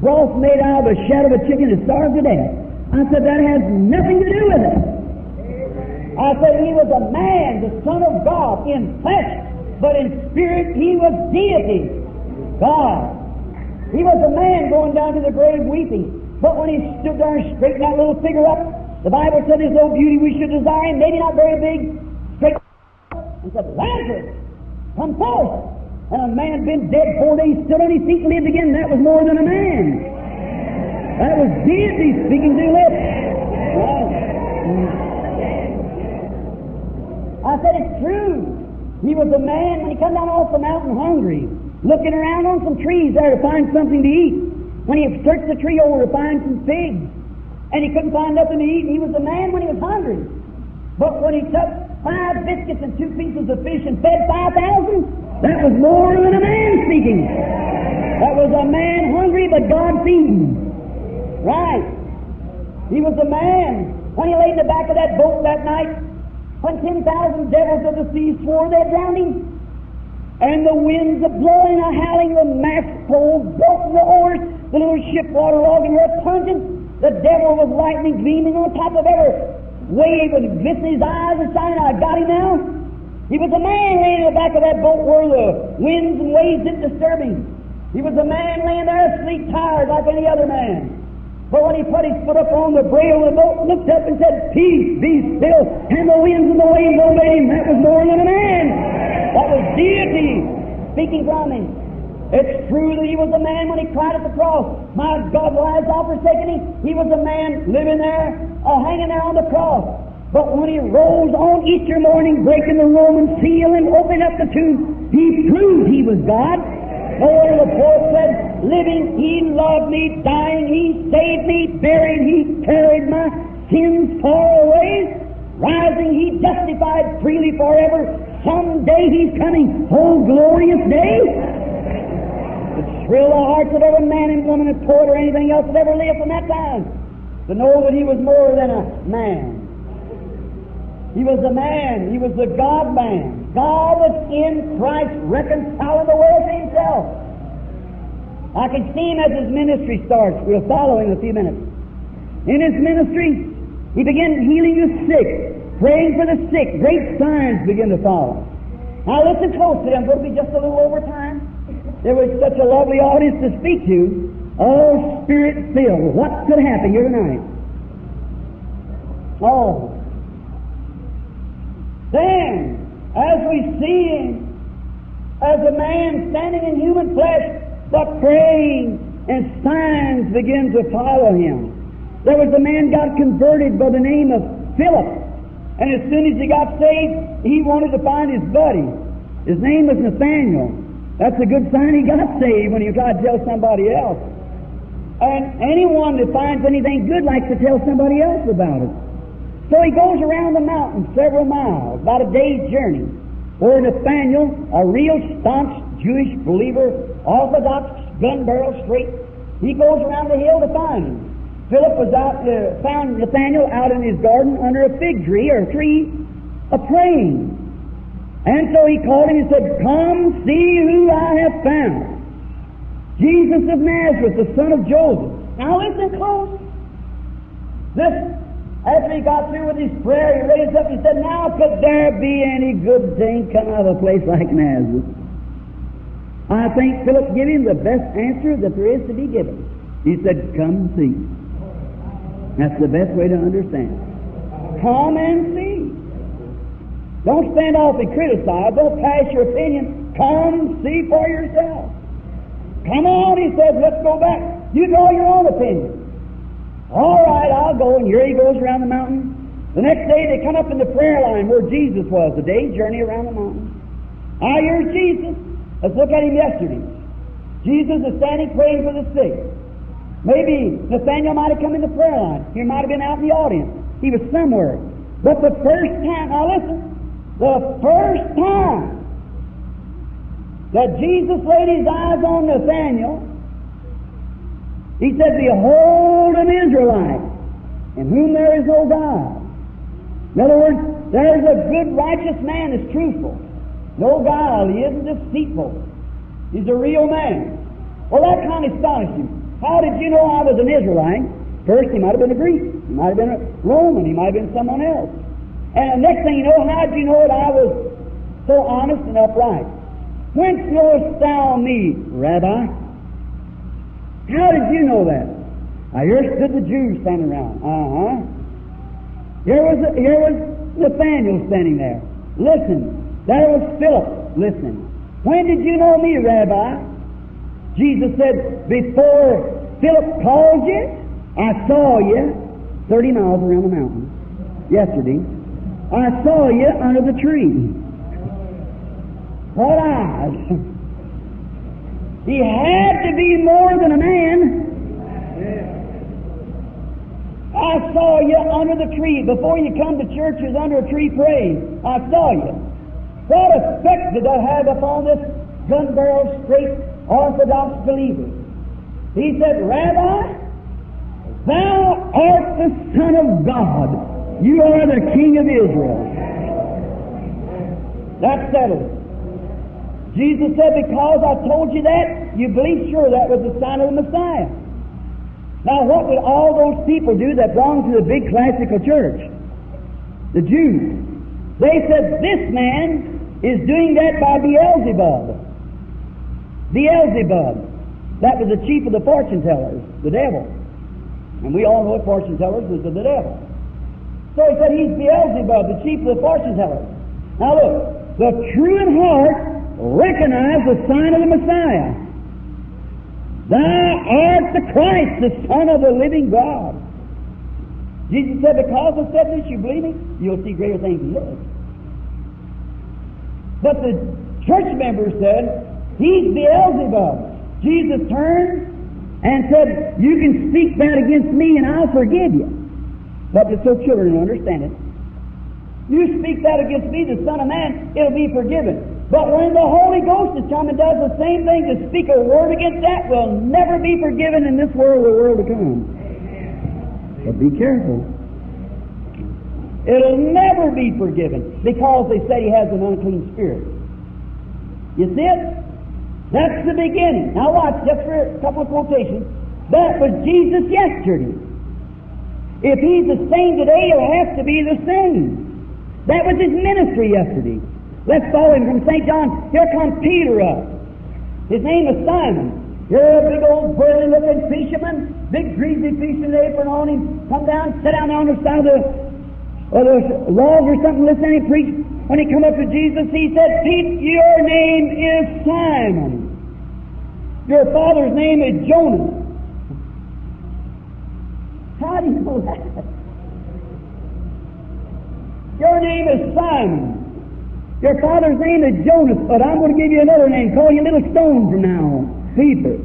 broth made out of the shed of a chicken that starved to death. I said, that has nothing to do with it. I said he was a man, the Son of God, in flesh, but in spirit he was deity, God. He was a man going down to the grave weeping. But when he stood there and straightened that little figure up, the Bible said his old beauty we should desire him, maybe not very big, straight and said, Lazarus, come forth. And a man been dead four days, stood on his feet and lived again. That was more than a man. That was deity speaking through lips. I said, it's true. He was a man when he come down off the mountain hungry, looking around on some trees there to find something to eat. When he searched the tree over to find some figs, and he couldn't find nothing to eat, and he was a man when he was hungry. But when he took five biscuits and two pieces of fish and fed 5,000, that was more than a man speaking. That was a man hungry, but God feeding. Right. He was a man. When he lay in the back of that boat that night, when 10,000 devils of the sea swore they'd drown him, and the winds a blowing, a howling, the mast poles broke the oars, the little ship waterlogged and her plunging, the devil was lightning gleaming on top of every wave and glistening his eyes and shining, I got him now. He was a man laying in the back of that boat where the winds and waves didn't disturb him. He was a man laying there asleep, tired like any other man. But when he put his foot up on the brail of the boat, looked up and said, Peace, be still, and the winds and the waves obeyed him. That was more than a man. That was deity speaking from him. It's true that he was a man when he cried at the cross. My God, why hast thou forsaken me? He was a man living there, uh, hanging there on the cross. But when he rose on Easter morning, breaking the Roman seal and opening up the tomb, he proved he was God. Or the poet said, living, he loved me, dying, he saved me, buried, he carried my sins far away, rising, he justified freely forever. Someday he's coming, oh glorious day. Thrill the hearts of every man and woman and poet or anything else that ever lived from that time to know that he was more than a man. He was a man. He was the God man. God was in Christ reconciling the world to himself. I can see him as his ministry starts. We'll follow in a few minutes. In his ministry, he began healing the sick, praying for the sick. Great signs begin to follow. Now listen closely. I'm going to be just a little over time. There was such a lovely audience to speak to. All spirit filled. What could happen here tonight? Oh. Then, as we see him, as a man standing in human flesh, but praying, and signs begin to follow him. There was a man got converted by the name of Philip. And as soon as he got saved, he wanted to find his buddy. His name was Nathaniel. That's a good sign he got saved when he tried to tell somebody else. And anyone that finds anything good likes to tell somebody else about it. So he goes around the mountain several miles, about a day's journey, where Nathaniel, a real staunch Jewish believer, orthodox, gun barrel straight, he goes around the hill to find him. Philip was out, uh, found Nathaniel out in his garden under a fig tree or a tree, a praying. And so he called him and said, Come see who I have found. Jesus of Nazareth, the son of Joseph. Now listen close. This, after he got through with his prayer, he raised up and said, Now could there be any good thing come out of a place like Nazareth? I think Philip gave him the best answer that there is to be given. He said, Come see. That's the best way to understand. Come and see. Don't stand off and criticize. Don't pass your opinion. Come see for yourself. Come on, he says, let's go back. You draw your own opinion. All right, I'll go. And here he goes around the mountain. The next day they come up in the prayer line where Jesus was, the day's journey around the mountain. Ah, here's Jesus. Let's look at him yesterday. Jesus is standing praying for the sick. Maybe Nathaniel might have come in the prayer line. He might have been out in the audience. He was somewhere. But the first time, now listen, the first time that Jesus laid his eyes on Nathaniel, he said, Behold an Israelite, in whom there is no God. In other words, there's a good, righteous man that's truthful. No guile. He isn't deceitful. He's a real man. Well, that kind of astonished him. How did you know I was an Israelite? First, he might have been a Greek. He might have been a Roman. He might have been someone else. And the next thing you know, how did you know that I was so honest and upright? Whence knowest thou me, Rabbi? How did you know that? Now, here stood the Jews standing around. Uh-huh. Here was, here was Nathaniel standing there. Listen. There was Philip. Listen. When did you know me, Rabbi? Jesus said, Before Philip called you, I saw you 30 miles around the mountain yesterday. I saw you under the tree. What eyes? He had to be more than a man. I saw you under the tree. Before you come to church, you under a tree praying. I saw you. What effect did that have upon this gun barrel straight Orthodox believer? He said, Rabbi, thou art the Son of God. You are the King of Israel. That's settled. Jesus said, Because I told you that, you believe sure that was the sign of the Messiah. Now, what would all those people do that belonged to the big classical church? The Jews. They said, This man is doing that by Beelzebub. Beelzebub. That was the chief of the fortune tellers, the devil. And we all know fortune tellers was the devil. So he said, He's Beelzebub, the chief of the fortune tellers. Now look, the true in heart recognize the sign of the Messiah. Thou art the Christ, the Son of the living God. Jesus said, Because said this, you believe me? You'll see greater things than this. But the church members said, He's Beelzebub. Jesus turned and said, You can speak that against me and I'll forgive you. But just so children understand it. You speak that against me, the Son of Man, it'll be forgiven. But when the Holy Ghost is come and does the same thing to speak a word against that will never be forgiven in this world or the world to come. But be careful. It'll never be forgiven because they say he has an unclean spirit. You see it? That's the beginning. Now watch, just for a couple of quotations. That was Jesus yesterday. If he's the same today, he'll have to be the same. That was his ministry yesterday. Let's follow him from St. John. Here comes Peter up. His name is Simon. You're a big old burly looking fisherman, big greasy fishing apron on him. Come down, sit down on the side of the, or the log or something, listen to him preach. When he come up to Jesus, he said, Pete, your name is Simon. Your father's name is Jonas. How do you know that? Your name is Simon. Your father's name is Jonas, but I'm going to give you another name. Call you Little Stone from now on. Peter.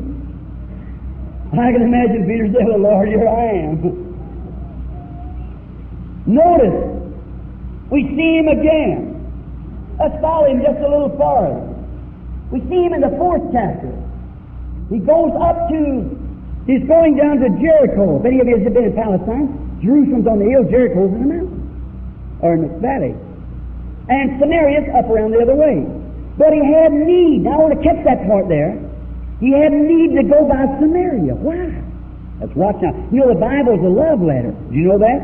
I can imagine Peter saying, well, Lord, here I am. Notice, we see him again. Let's follow him just a little farther. We see him in the fourth chapter. He goes up to, he's going down to Jericho. If any of you have been in Palestine, Jerusalem's on the hill, Jericho's in the mountain, or in the valley. And Samaria's up around the other way. But he had need. Now I want to catch that part there. He had need to go by Samaria. Why? Let's watch now. You know, the Bible's a love letter. Do you know that?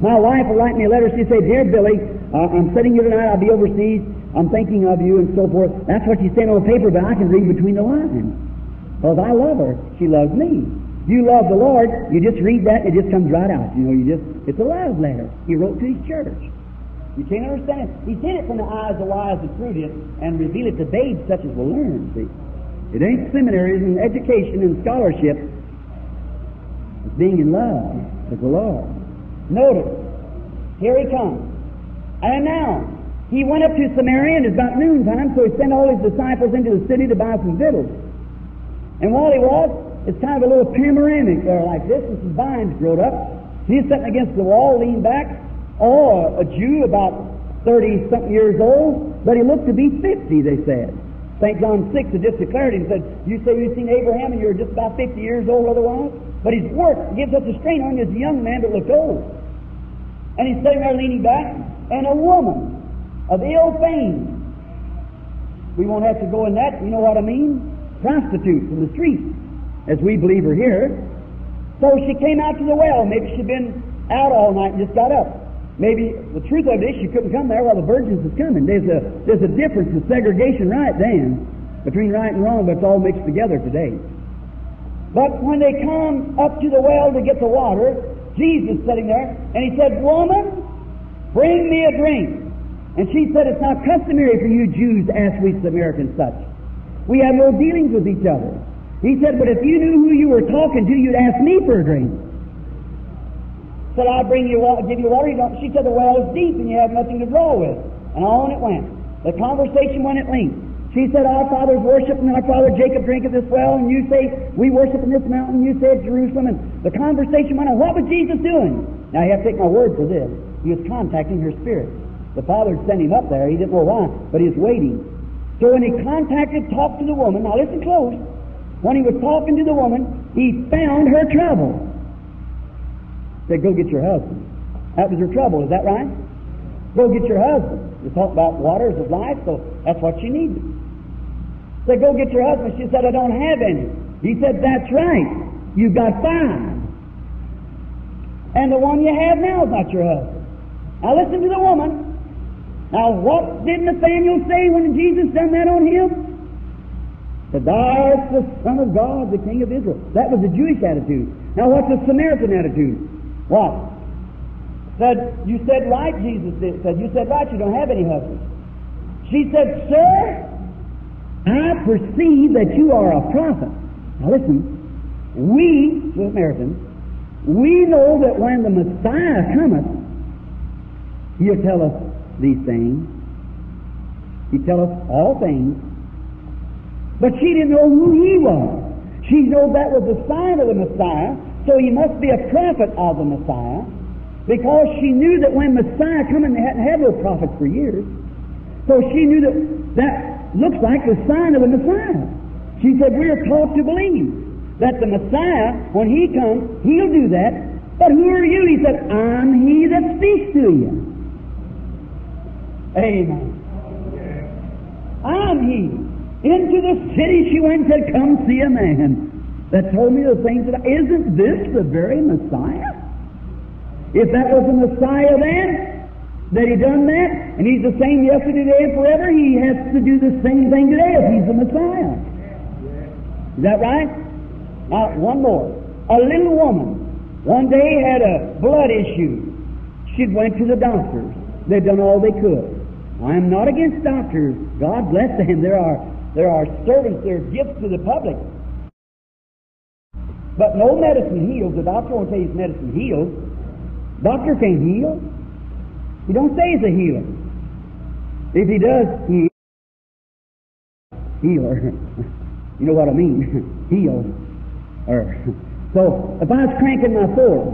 My wife will write me a letter. She'll say, Dear Billy, uh, I'm sitting here tonight. I'll be overseas. I'm thinking of you and so forth. That's what she's saying on the paper, but I can read between the lines. Because I love her. She loves me. You love the Lord, you just read that, and it just comes right out. You know, you just, it's a love letter. He wrote to his church. You can't understand. He hid it from the eyes of wise and prudent and revealed it to babes such as will learn, see. It ain't seminaries and education and scholarship. It's being in love with the Lord. Notice, here he comes. And now, he went up to Samaria and it's about noontime, so he sent all his disciples into the city to buy some victuals. And while he was, it's kind of a little panoramic there like this, and some vines growed up. He's sitting against the wall, leaned back, or a Jew about 30 something years old, but he looked to be 50, they said. St. John 6 had just declared it. He said, You say you've seen Abraham and you're just about 50 years old otherwise? But his work gives us a strain on him as a young man that looked old. And he's sitting there leaning back, and a woman of ill fame. We won't have to go in that, you know what I mean? Prostitute from the street, as we believe her here. So she came out to the well. Maybe she'd been out all night and just got up. Maybe the truth of it is she couldn't come there while the virgins was coming. There's a there's a difference in segregation right then between right and wrong, but it's all mixed together today. But when they come up to the well to get the water, Jesus sitting there, and he said, Woman, bring me a drink. And she said, It's not customary for you Jews to ask we Samaritans such. We have no dealings with each other. He said, But if you knew who you were talking to, you'd ask me for a drink. Said, I'll bring you water, give you water. You don't. She said, the well is deep and you have nothing to draw with. And on it went. The conversation went at length. She said, Our fathers worship and our father Jacob drank at this well, and you say, We worship in this mountain, you at Jerusalem. And the conversation went on. What was Jesus doing? Now you have to take my word for this. He was contacting her spirit. The father had sent him up there. He didn't know why, but he was waiting. So when he contacted, talked to the woman, now listen close. When he was talking to the woman, he found her trouble. Said, go get your husband. That was her trouble, is that right? Go get your husband. You talk about waters of life, so that's what she needed. Said, go get your husband. She said, I don't have any. He said, that's right. You've got five. And the one you have now is not your husband. Now listen to the woman. Now what did Nathaniel say when Jesus done that on him? Said, Thou the Son of God, the King of Israel. That was the Jewish attitude. Now what's the Samaritan attitude? What? Said, you said right, Jesus did. Said, you said right, you don't have any husbands. She said, Sir, I perceive that you are a prophet. Now listen, we, the Samaritans, we know that when the Messiah cometh, he'll tell us these things. He'll tell us all things. But she didn't know who he was. She knew that was the sign of the Messiah, so he must be a prophet of the Messiah, because she knew that when Messiah come, and they hadn't had no prophets for years, so she knew that that looks like the sign of the Messiah. She said, we are taught to believe that the Messiah, when he comes, he'll do that. But who are you? He said, I'm he that speaks to you. Amen. I'm he. Into the city she went and said, Come see a man that told me the things that isn't this the very Messiah? If that was the Messiah then, that he done that, and he's the same yesterday, today, and forever, he has to do the same thing today if he's the Messiah. Is that right? Now, one more. A little woman one day had a blood issue. She'd went to the doctors. They'd done all they could. I am not against doctors. God bless them. There are there are servants, there are gifts to the public. But no medicine heals. The doctor won't say his medicine heals. Doctor can't heal. He don't say he's a healer. If he does, he healer. you know what I mean? Heal. So if I was cranking my Ford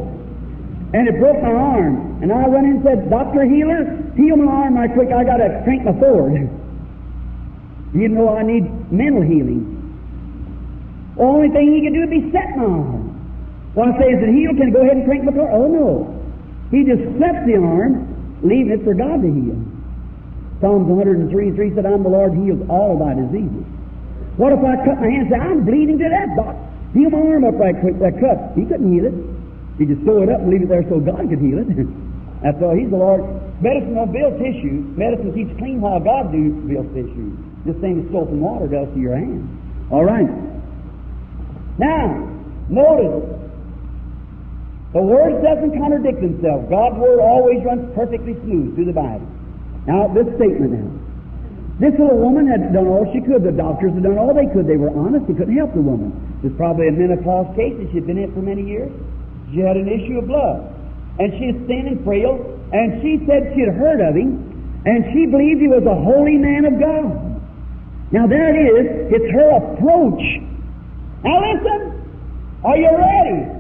and it broke my arm, and I run in and said, Doctor Healer, heal my arm right quick. I got to crank my Ford. You know I need mental healing. The only thing he can do is be set on arm. Well, I say, is it healed? Can go ahead and crank my car? Oh, no. He just sets the arm, leaving it for God to heal. Psalms 103 3 said, I'm the Lord heals all thy diseases. What if I cut my hand and say, I'm bleeding to death, doc? Heal my arm up right quick, that cut. He couldn't heal it. He just sew it up and leave it there so God could heal it. That's all. He's the Lord. Medicine don't build tissue. Medicine keeps clean while God do build tissue. The same as soap and water does to your hand. All right. Now, notice the Word doesn't contradict themselves. God's Word always runs perfectly smooth through the Bible. Now, this statement now. This little woman had done all she could. The doctors had done all they could. They were honest. They couldn't help the woman. It was probably a menopause case that she'd been in for many years. She had an issue of blood. And she was thin and frail. And she said she had heard of him. And she believed he was a holy man of God. Now there it is. It's her approach. Now listen. Are you ready?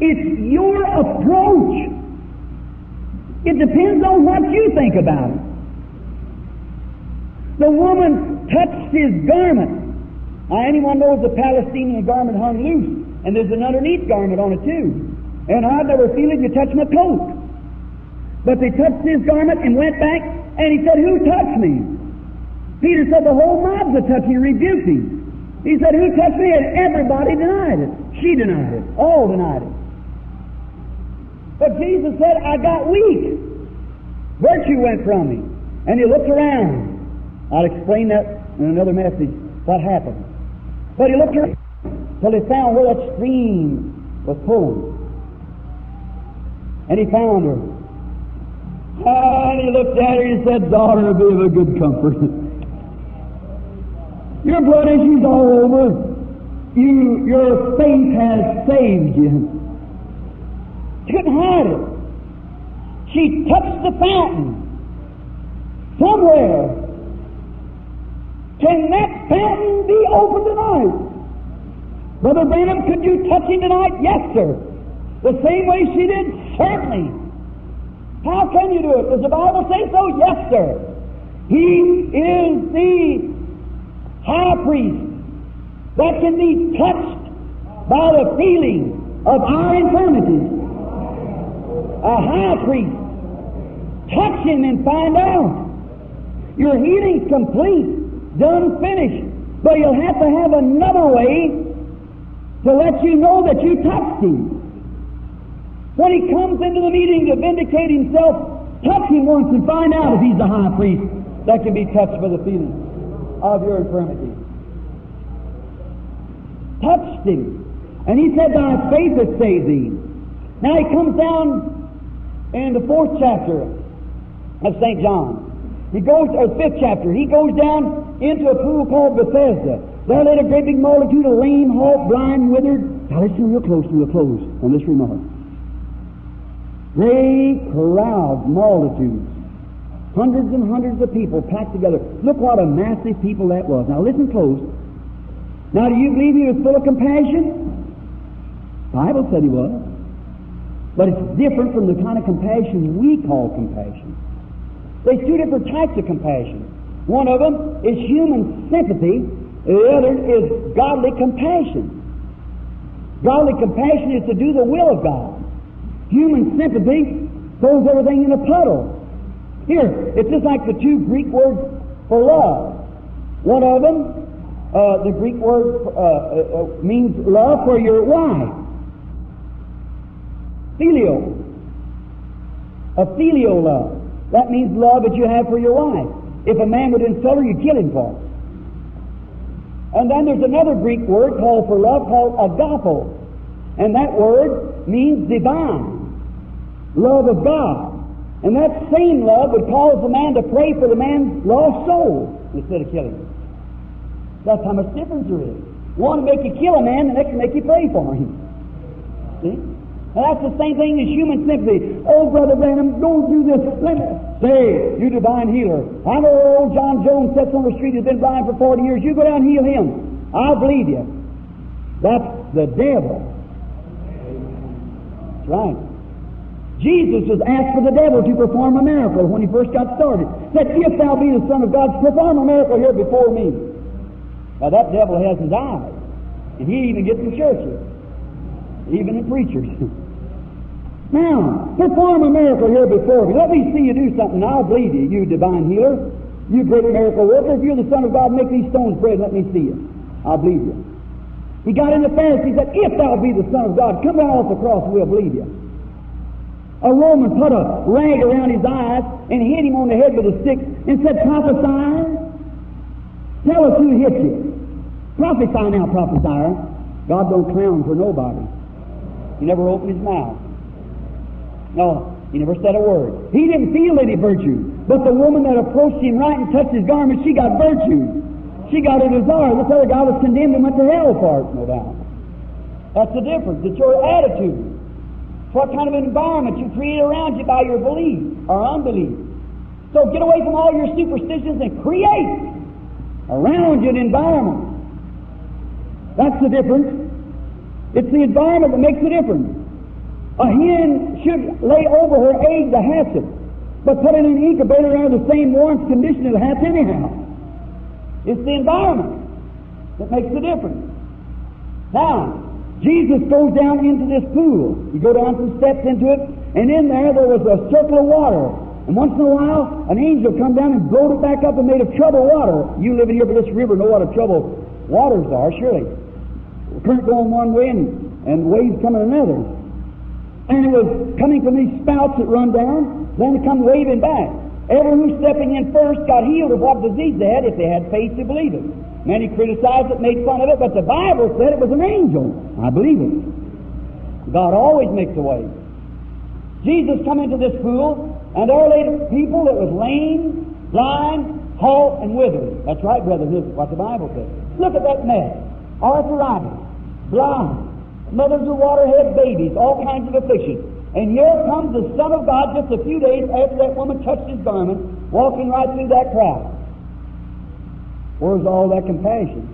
It's your approach. It depends on what you think about it. The woman touched his garment. Now, anyone knows the Palestinian garment hung loose, and there's an underneath garment on it too. And I'd never feel it, you touch my coat. But they touched his garment and went back, and he said, Who touched me? Peter said, The whole mob's a touching, rebuked him. He said, Who touched me? And everybody denied it. She denied it. All denied it. But Jesus said, I got weak. Virtue went from me. And he looked around. I'll explain that in another message, what happened. But he looked around till he found where that stream was pulling. And he found her. And he looked at her and he said, Daughter, be of a good comfort. your blood issue's all over. You, your faith has saved you. She couldn't hide it. She touched the fountain. Somewhere can that fountain be open tonight? Brother Branham, could you touch him tonight? Yes, sir. The same way she did? Certainly. How can you do it? Does the Bible say so? Yes, sir. He is the high priest that can be touched by the feeling of our infirmities. A high priest. Touch him and find out. Your healing's complete done, finished. But you'll have to have another way to let you know that you touched him. When he comes into the meeting to vindicate himself, touch him once and find out if he's the high priest that can be touched by the feeling of your infirmity. Touched him. And he said, Thy faith has saved thee. Now he comes down in the fourth chapter of St. John. He goes, or fifth chapter, he goes down into a pool called Bethesda. There lay a great big multitude of lame, halt, blind, withered. Now listen real close, we'll close on this remark. Great crowd, multitudes, hundreds and hundreds of people packed together. Look what a massive people that was. Now listen close. Now do you believe he was full of compassion? The Bible said he was. But it's different from the kind of compassion we call compassion. There's two different types of compassion. One of them is human sympathy, the other is godly compassion. Godly compassion is to do the will of God. Human sympathy throws everything in a puddle. Here, it's just like the two Greek words for love. One of them, uh, the Greek word uh, uh, uh means love for your wife. Phileo. A filial love. That means love that you have for your wife. If a man would insult her, you'd kill him for it. And then there's another Greek word called for love called agapo. And that word means divine. Love of God. And that same love would cause the man to pray for the man's lost soul instead of killing him. That's how much difference there is. One to make you kill a man, the next to make you pray for him. See? And that's the same thing as human sympathy. Oh, Brother Branham, don't do this. Let me say, you divine healer. I know old John Jones sits on the street, He's been blind for 40 years. You go down and heal him. I'll believe you. That's the devil. That's right. Jesus was asked for the devil to perform a miracle when he first got started. Said, If thou be the Son of God, perform a miracle here before me. Now that devil has his eyes. And he even gets in churches. Even in preachers. now, perform a miracle here before me. Let me see you do something. I'll believe you, you divine healer. You great miracle worker. If you're the Son of God, make these stones bread. Let me see you. I'll believe you. He got in the Pharisee. He said, If thou be the Son of God, come down off the cross and we'll believe you. A Roman put a rag around his eyes and hit him on the head with a stick and said, Prophesy. Tell us who hit you. Prophesy now, prophesy. God don't clown for nobody. He never opened his mouth. No, he never said a word. He didn't feel any virtue. But the woman that approached him right and touched his garment, she got virtue. She got a desire. This other guy was condemned and went to hell for it, no doubt. That's the difference. It's your attitude. What kind of environment you create around you by your belief or unbelief. So get away from all your superstitions and create around you an environment. That's the difference. It's the environment that makes the difference. A hen should lay over her egg to hatch it, but put it in an incubator under the same warmth condition it'll hatch anyhow. It's the environment that makes the difference. Now, Jesus goes down into this pool. You go down some steps into it, and in there there was a circle of water. And once in a while, an angel come down and blowed it back up and made of troubled water. You living here by this river know what a troubled waters are, surely. Current going one way and, and waves coming another. And it was coming from these spouts that run down, then it come waving back. Everyone who's stepping in first got healed of what disease they had if they had faith to believe it. Many criticized it, made fun of it, but the Bible said it was an angel. I believe it. God always makes a way. Jesus come into this pool, and there lay people that was lame, blind, halt, and withered. That's right, brother. This is what the Bible says. Look at that mess. Arthritis, blind, mothers with waterhead babies, all kinds of afflictions. And here comes the Son of God just a few days after that woman touched his garment, walking right through that crowd. Where's all that compassion?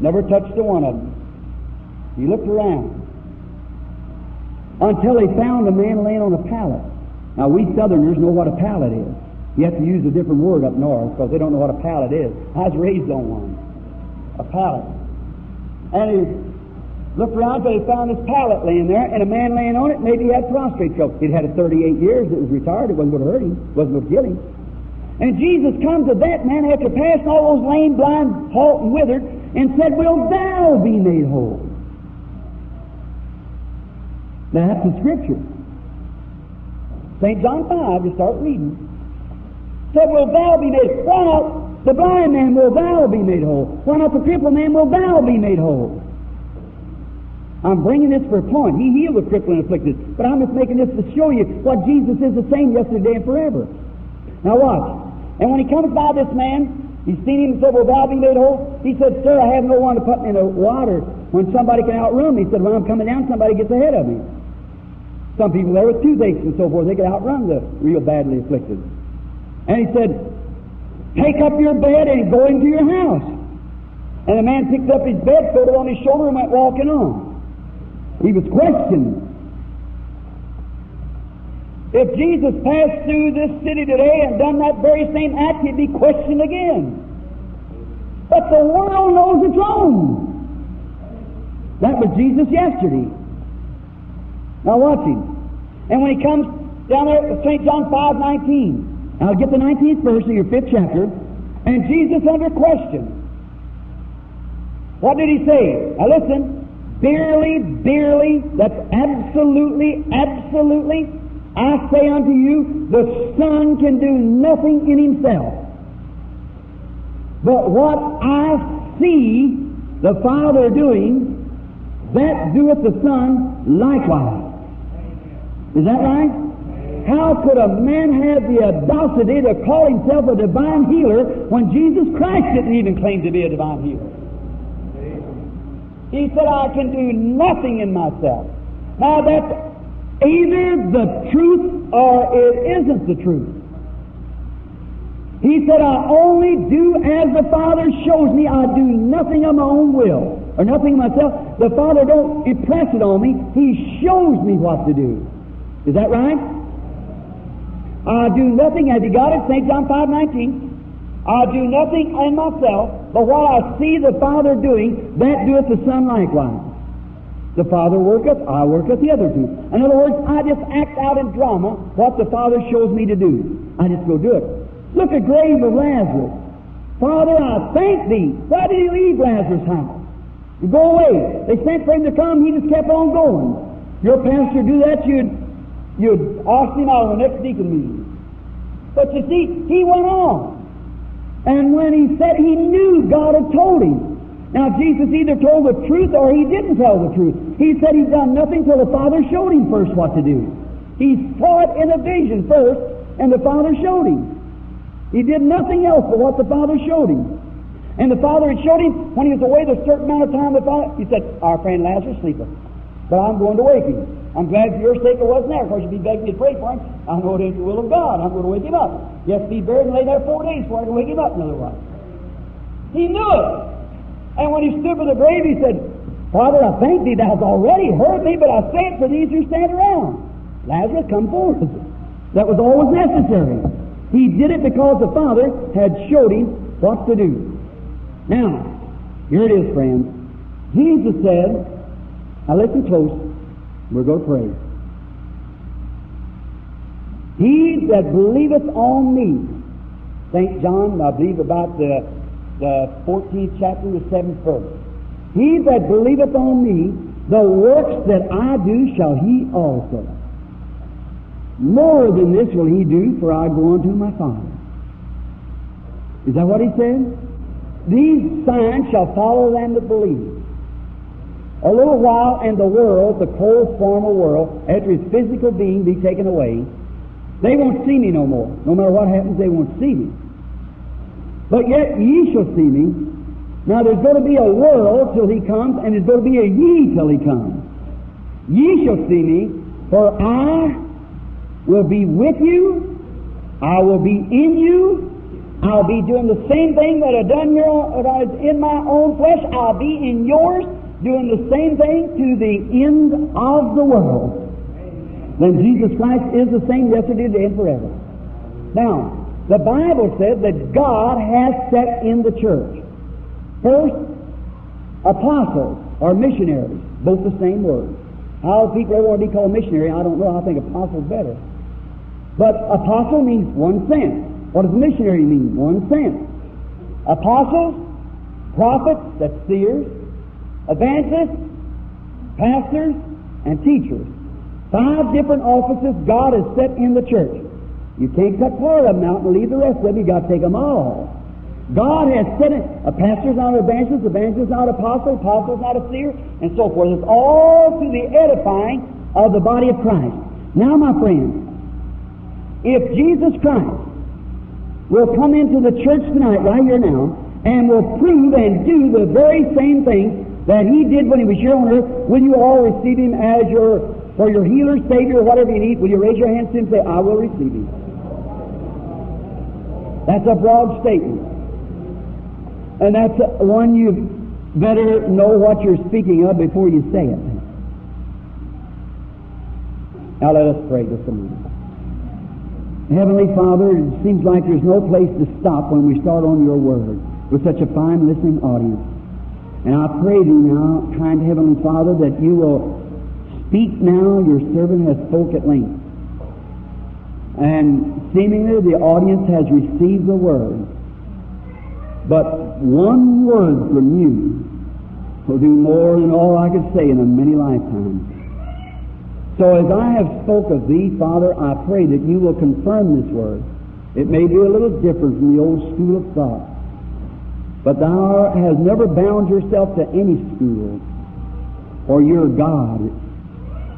Never touched a one of them. He looked around until he found a man laying on a pallet. Now, we Southerners know what a pallet is. You have to use a different word up north because they don't know what a pallet is. I was raised on one. A pallet. And he looked around until he found this pallet laying there and a man laying on it. Maybe he had prostrate trouble. He'd had it 38 years. It was retired. It wasn't going to hurt him. It wasn't going to kill him. And Jesus comes to that man after passing all those lame, blind, halt, and withered and said, Will thou be made whole? Now that's the scripture. St. John 5, you start reading. Said, Will thou be made not the blind man will thou be made whole? Why not the crippled man will thou be made whole? I'm bringing this for a point. He healed the crippled and afflicted. But I'm just making this to show you what Jesus is the same yesterday and forever. Now watch. And when he comes by this man, he's seen him and said, Will thou be made whole? He said, Sir, I have no one to put me in the water when somebody can outrun me. He said, When I'm coming down, somebody gets ahead of me. Some people there with toothaches and so forth, they could outrun the real badly afflicted. And he said, Take up your bed and go into your house. And the man picked up his bed, put it on his shoulder, and went walking on. He was questioned. If Jesus passed through this city today and done that very same act, he'd be questioned again. But the world knows it's wrong. That was Jesus yesterday. Now watch him. And when he comes down there St. John 5 19, I'll get the 19th verse of your fifth chapter, and Jesus under question. What did he say? Now listen. Dearly, dearly, that's absolutely, absolutely I say unto you, the Son can do nothing in himself. But what I see the Father doing, that doeth the Son likewise. Is that right? How could a man have the audacity to call himself a divine healer when Jesus Christ didn't even claim to be a divine healer? He said, I can do nothing in myself. Now that's either the truth or it isn't the truth. He said, I only do as the Father shows me. I do nothing of my own will or nothing of myself. The Father don't impress it on me. He shows me what to do. Is that right? I do nothing. Have you got it? St. John 5 19. I do nothing in myself, but what I see the Father doing, that doeth the Son likewise. The Father worketh, I worketh the other two. In other words, I just act out in drama what the Father shows me to do. I just go do it. Look at grave of Lazarus. Father, I thank thee. Why did he leave Lazarus' house? You go away. They sent for him to come, he just kept on going. Your pastor do that, you'd, you'd ask him out of the next deacon meeting. But you see, he went on. And when he said he knew God had told him. Now, Jesus either told the truth or he didn't tell the truth. He said he'd done nothing till the Father showed him first what to do. He saw it in a vision first, and the Father showed him. He did nothing else but what the Father showed him. And the Father had showed him when he was away the certain amount of time. The Father, he said, Our friend Lazarus sleepeth, but I'm going to wake him. I'm glad for your sake it wasn't there. Of course, you'd be begging me to pray for him. I know it ain't the will of God. I'm going to wake him up. To be buried and lay there four days before I can wake him up, in other words. He knew it. And when he stood by the grave, he said, Father, I thank thee, thou hast already heard me, but I say it for these who stand around. Lazarus, come forth. That was always necessary. He did it because the Father had showed him what to do. Now, here it is, friends. Jesus said, now listen close. We're going to pray. He that believeth on me, St. John, I believe about the, Uh, the 14th chapter, the 7th verse. He that believeth on me, the works that I do shall he also. More than this will he do, for I go unto my Father. Is that what he said? These signs shall follow them that believe. A little while, and the world, the cold formal world, after his physical being be taken away, they won't see me no more. No matter what happens, they won't see me. But yet ye shall see me. Now there's going to be a world till he comes, and there's going to be a ye till he comes. Ye shall see me, for I will be with you, I will be in you, I'll be doing the same thing that I done your, that I in my own flesh. I'll be in yours, doing the same thing to the end of the world. Then Jesus Christ is the same yesterday, today, and forever. Now, the Bible said that God has set in the church first apostles or missionaries, both the same word. How people ever want to be called missionary, I don't know. I think apostle's better. But apostle means one sent. What does missionary mean? One sent. Apostles, prophets, that's seers, evangelists, pastors, and teachers. Five different offices God has set in the church. You can't cut part of them out and leave the rest of them. You've got to take them all. God has said it. A pastor's not an evangelist, evangelist not an apostle, apostle's not a seer, and so forth. It's all to the edifying of the body of Christ. Now, my friends, if Jesus Christ will come into the church tonight, right here now, and will prove and do the very same thing that he did when he was here on earth, will you all receive him as your for your healer, savior, whatever you need? Will you raise your hands and say, I will receive him? That's a broad statement. And that's one you better know what you're speaking of before you say it. Now let us pray just a minute. Heavenly Father, it seems like there's no place to stop when we start on your word with such a fine listening audience. And I pray thee now, kind Heavenly Father, that you will speak now. Your servant has spoke at length. And seemingly the audience has received the word. But one word from you will do more than all I could say in a many lifetimes. So as I have spoke of thee, Father, I pray that you will confirm this word. It may be a little different from the old school of thought. But thou hast never bound yourself to any school, for you're God.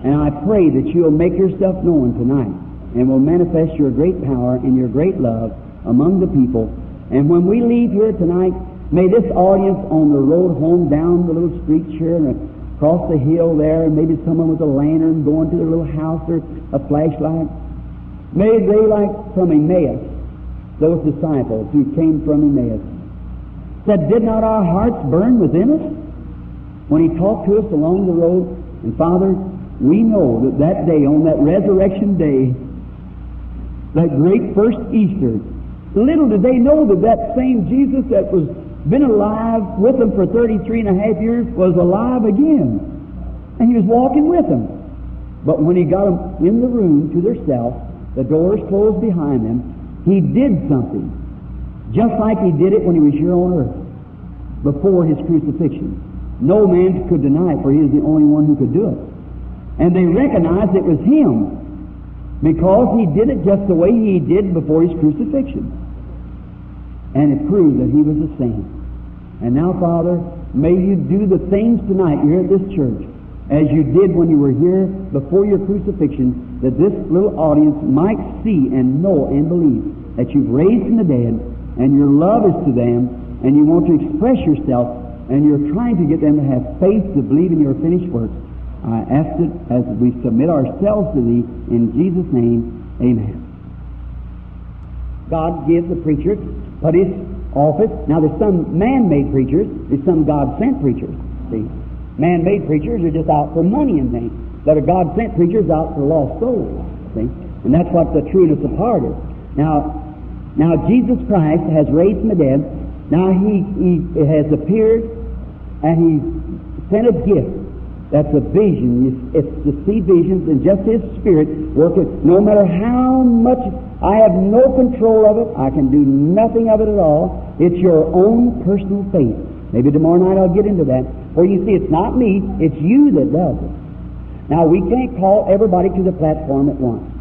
And I pray that you'll make yourself known tonight and will manifest your great power and your great love among the people. And when we leave here tonight, may this audience on the road home down the little street here and across the hill there, and maybe someone with a lantern going to their little house or a flashlight, may they like from Emmaus, those disciples who came from Emmaus, said, Did not our hearts burn within us? When he talked to us along the road, and Father, we know that that day, on that resurrection day, that great first Easter, little did they know that that same Jesus that was been alive with them for 33 and a half years was alive again. And he was walking with them. But when he got them in the room to themselves, the doors closed behind them, he did something. Just like he did it when he was here on earth, before his crucifixion. No man could deny it, for he is the only one who could do it. And they recognized it was him, because he did it just the way he did before his crucifixion. And it proved that he was the same. And now, Father, may you do the things tonight here at this church as you did when you were here before your crucifixion, that this little audience might see and know and believe that you've raised from the dead and your love is to them and you want to express yourself and you're trying to get them to have faith to believe in your finished work. I ask it as we submit ourselves to Thee in Jesus' name. Amen. God gives the preacher but his office. Now there's some man-made preachers, there's some God-sent preachers. See, man-made preachers are just out for money and things. But a God-sent preacher is out for lost souls. See, and that's what the trueness of heart is. Now, now Jesus Christ has raised from the dead. Now he, he has appeared and he sent a gift. That's a vision. It's to see visions and just His Spirit working. No matter how much I have no control of it, I can do nothing of it at all. It's your own personal faith. Maybe tomorrow night I'll get into that. For you see, it's not me, it's you that does it. Now, we can't call everybody to the platform at once.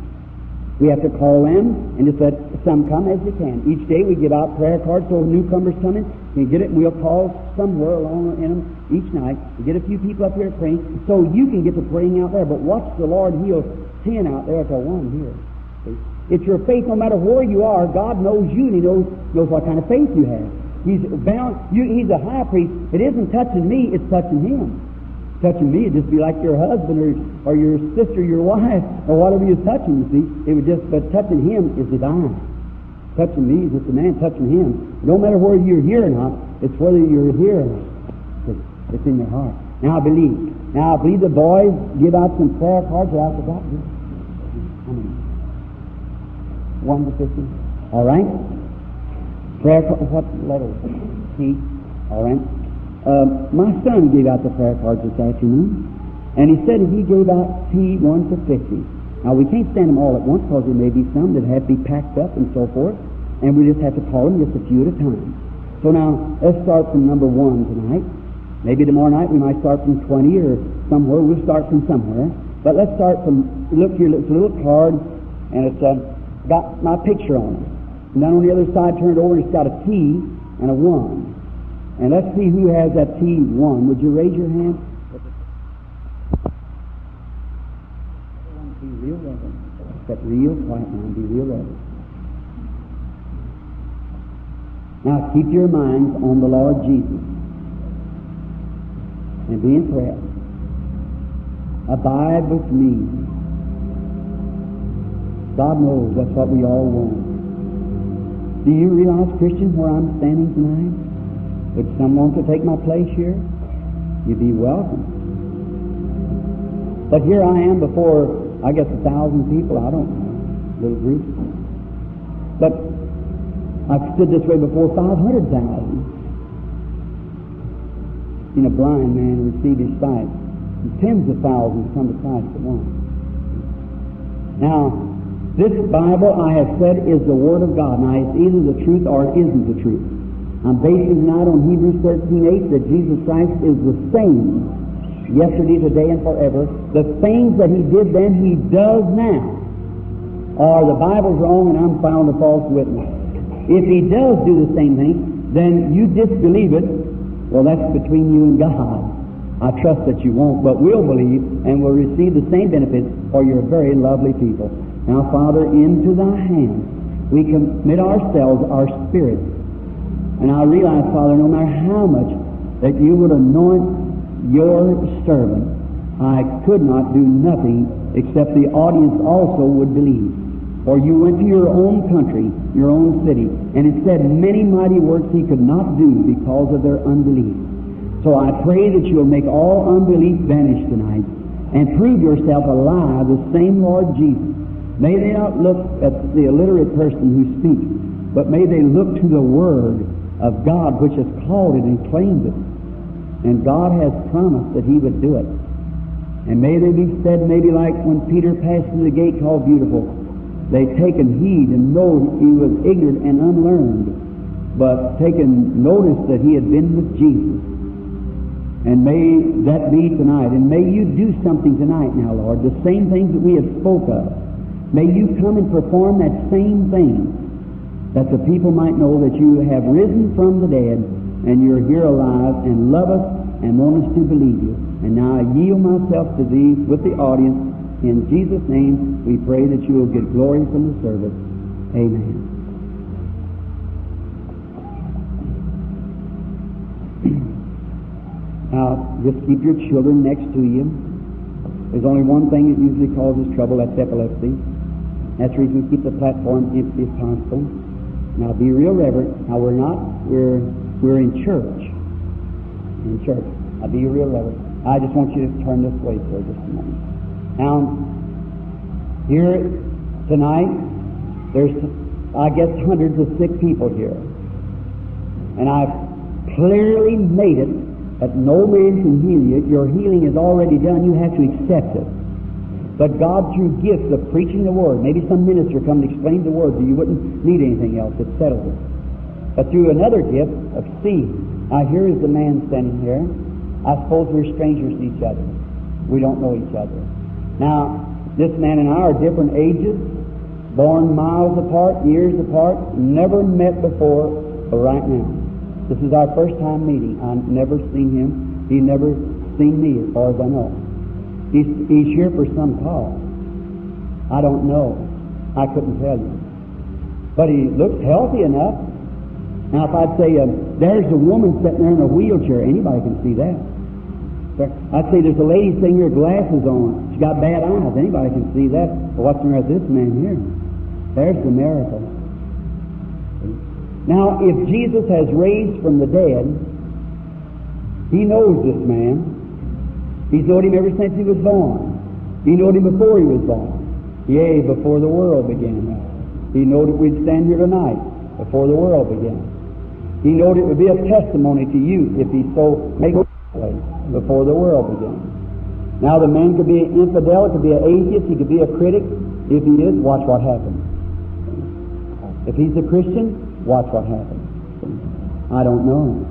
We have to call them and just let some come as they can. Each day we give out prayer cards so newcomers come in can get it and we'll call somewhere along in them each night to get a few people up here praying so you can get to praying out there. But watch the Lord heal ten out there to one here. It's your faith no matter where you are. God knows you and He knows, knows what kind of faith you have. He's bound, you, He's a high priest. It isn't touching me, it's touching Him touching me, it'd just be like your husband or, or your sister, your wife, or whatever you're touching, you see. It would just, but touching him is divine. Touching me is just a man touching him. No matter whether you're here or not, it's whether you're here or not. It's in your heart. Now I believe. Now I believe the boys give out some prayer cards that I forgot. How? One to fifty. All right. Prayer. What letter? T. All right. Uh, my son gave out the prayer cards this afternoon, and he said he gave out T 1 to 50. Now, we can't stand them all at once because there may be some that have to be packed up and so forth, and we just have to call them just a few at a time. So now, let's start from number one tonight. Maybe tomorrow night we might start from 20 or somewhere. We'll start from somewhere. But let's start from, look here, it's a little card, and it's uh, got my picture on it. And then on the other side, turned over, it's got a T and a 1. And let's see who has that T1. Would you raise your hand? Be real. That real quiet now. Be real reverent. Now keep your minds on the Lord Jesus. And be in prayer. Abide with me. God knows that's what we all want. Do you realize, Christian, where I'm standing tonight? Would someone to take my place here? You'd be welcome. But here I am before, I guess, a thousand people. I don't know. Little group. But I've stood this way before 500,000. Seen a blind man receive his sight. And tens of thousands come to Christ at once. Now, this Bible I have said is the Word of God. Now, it's either the truth or it isn't the truth. I'm basing not on Hebrews 13 8 that Jesus Christ is the same yesterday, today, and forever. The things that he did then, he does now. Or the Bible's wrong and I'm found a false witness. If he does do the same thing, then you disbelieve it. Well, that's between you and God. I trust that you won't, but we'll believe and will receive the same benefits for your very lovely people. Now, Father, into thy hands we commit ourselves, our spirit. And I realize, Father, no matter how much that you would anoint your servant, I could not do nothing except the audience also would believe. For you went to your own country, your own city, and it said many mighty works he could not do because of their unbelief. So I pray that you'll make all unbelief vanish tonight and prove yourself alive, the same Lord Jesus. May they not look at the illiterate person who speaks, but may they look to the Word of God which has called it and claimed it. And God has promised that He would do it. And may they be said maybe like when Peter passed through the gate called Beautiful, they taken heed and know he was ignorant and unlearned, but taken notice that he had been with Jesus. And may that be tonight. And may you do something tonight now, Lord, the same things that we have spoke of. May you come and perform that same thing, that the people might know that you have risen from the dead, and you're here alive, and love us, and want us to believe you. And now I yield myself to thee with the audience. In Jesus' name, we pray that you will get glory from the service. Amen. Now, just keep your children next to you. There's only one thing that usually causes trouble, that's epilepsy. That's the reason we keep the platform empty as possible. Now, be real reverent. Now, we're not, we're, we're in church. In church. Now, be real reverent. I just want you to turn this way for just a moment. Now, here tonight, there's, I guess, hundreds of sick people here. And I've clearly made it that no man can heal you. Your healing is already done. You have to accept it. But God, through gifts of preaching the Word, maybe some minister come and explain the Word so you wouldn't need anything else. It settles it. But through another gift of seeing. Now, here is the man standing here. I suppose we're strangers to each other. We don't know each other. Now, this man and I are different ages, born miles apart, years apart, never met before, but right now. This is our first time meeting. I've never seen him. He never seen me, as far as I know. He's, he's here for some cause. I don't know. I couldn't tell you. But he looks healthy enough. Now, if I'd say, um, there's a woman sitting there in a wheelchair, anybody can see that. I'd say there's a lady sitting here glasses on. She's got bad eyes. Anybody can see that. But what's matter with this man here? There's the miracle. Now, if Jesus has raised from the dead, He knows this man. He's known him ever since he was born. He knew him before he was born. Yea, before the world began. He knew that we'd stand here tonight before the world began. He knowed it would be a testimony to you if he so make before the world began. Now the man could be an infidel, could be an atheist, he could be a critic. If he is, watch what happens. If he's a Christian, watch what happens. I don't know.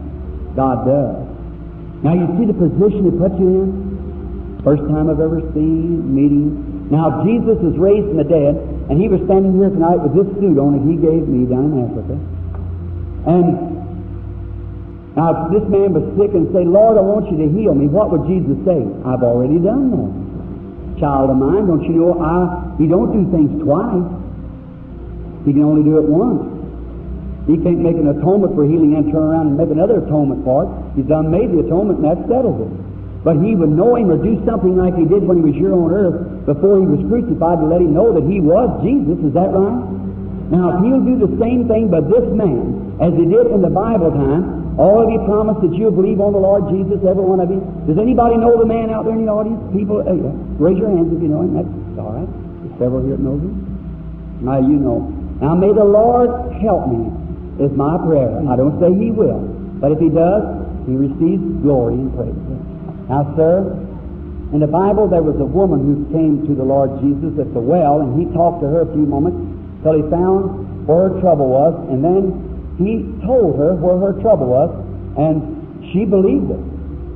God does. Now you see the position He put you in? First time I've ever seen meeting. Now Jesus is raised from the dead, and he was standing here tonight with this suit on that he gave me down in Africa. And now if this man was sick and say, Lord, I want you to heal me, what would Jesus say? I've already done that. Child of mine, don't you know I he don't do things twice. He can only do it once. He can't make an atonement for healing and turn around and make another atonement for it. He's done made the atonement and that settles it. But he would know him or do something like he did when he was here on earth before he was crucified to let him know that he was Jesus. Is that right? Now, if he'll do the same thing by this man as he did in the Bible time, all of you promise that you'll believe on the Lord Jesus, every one of you. Does anybody know the man out there in the audience? People, uh, yeah. raise your hands if you know him. That's all right. There's several here that know him. Now you know. Now may the Lord help me is my prayer. I don't say He will, but if He does, He receives glory and praise. Now, sir, in the Bible there was a woman who came to the Lord Jesus at the well, and He talked to her a few moments till He found where her trouble was, and then He told her where her trouble was, and she believed it.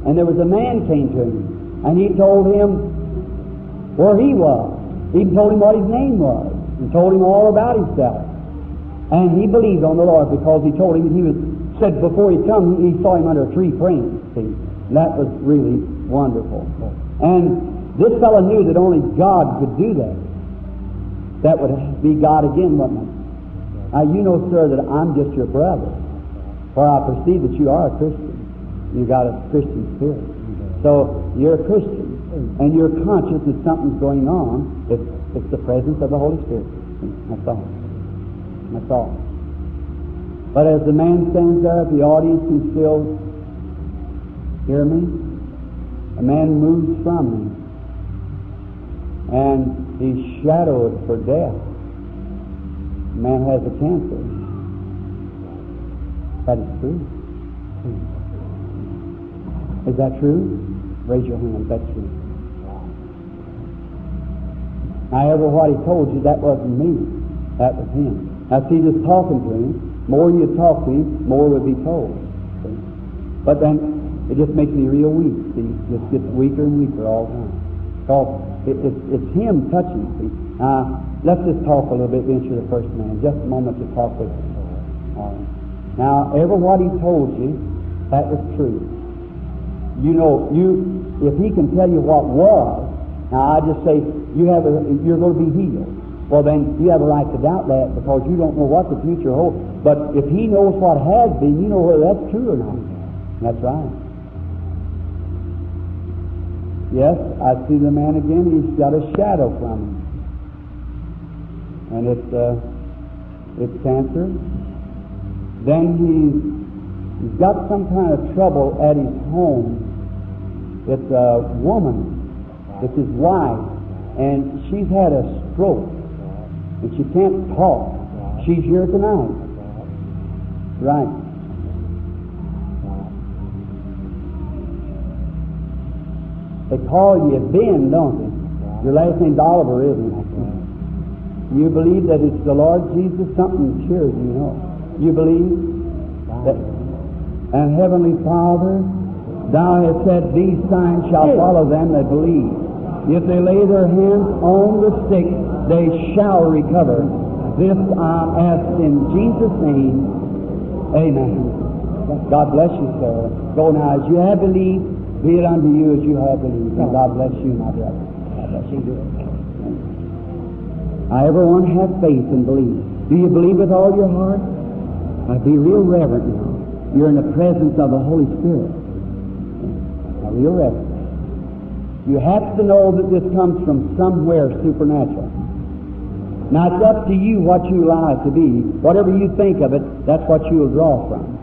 And there was a man came to him, And he told him where he was. He even told him what his name was. And told him all about himself. And he believed on the Lord because he told him he was said before he come he saw him under a tree praying. See, that was really wonderful. And this fellow knew that only God could do that. That would be God again, wouldn't it? Now you know, sir, that I'm just your brother. For I perceive that you are a Christian. You got a Christian spirit. So you're a Christian, and you're conscious that something's going on. It's, it's the presence of the Holy Spirit. That's all. That's all. But as the man stands there, the audience can still hear me. A man moves from me, and he's shadowed for death. The man has a cancer. That is true. Is that true? Raise your hand that's true. However, what he told you, that wasn't me. That was him. Now, see, just talking to him, more you talk to him, more will be told. But then, it just makes me real weak, see? Just gets weaker and weaker all the time. Because it, it's, it's him touching, see? Now, let's just talk a little bit, venture the first man. Just a moment to talk with him. Now, ever what he told you, that was true. You know, you if he can tell you what was, now I just say you have a, you're going to be healed. Well, then you have a right to doubt that because you don't know what the future holds. But if he knows what has been, you know whether that's true or not. That's right. Yes, I see the man again. He's got a shadow from him, and it's uh, it's cancer. Then he's he's got some kind of trouble at his home it's a woman. It's his wife. And she's had a stroke. And she can't talk. She's here tonight. Right. They call you Ben, don't they? Your last name's Oliver, isn't it? You believe that it's the Lord Jesus? Something sure you know. You believe that. And Heavenly Father, Thou hast said, These signs shall follow them that believe. If they lay their hands on the sick, they shall recover. This I ask in Jesus' name. Amen. God bless you, sir. Go now. As you have believed, be it unto you as you have believed. And God bless you, my brother. God bless you. Now, everyone have faith and believe. Do you believe with all your heart? Now, be real reverent now. You're in the presence of the Holy Spirit real reverence. You have to know that this comes from somewhere supernatural. Now it's up to you what you allow it to be. Whatever you think of it, that's what you will draw from.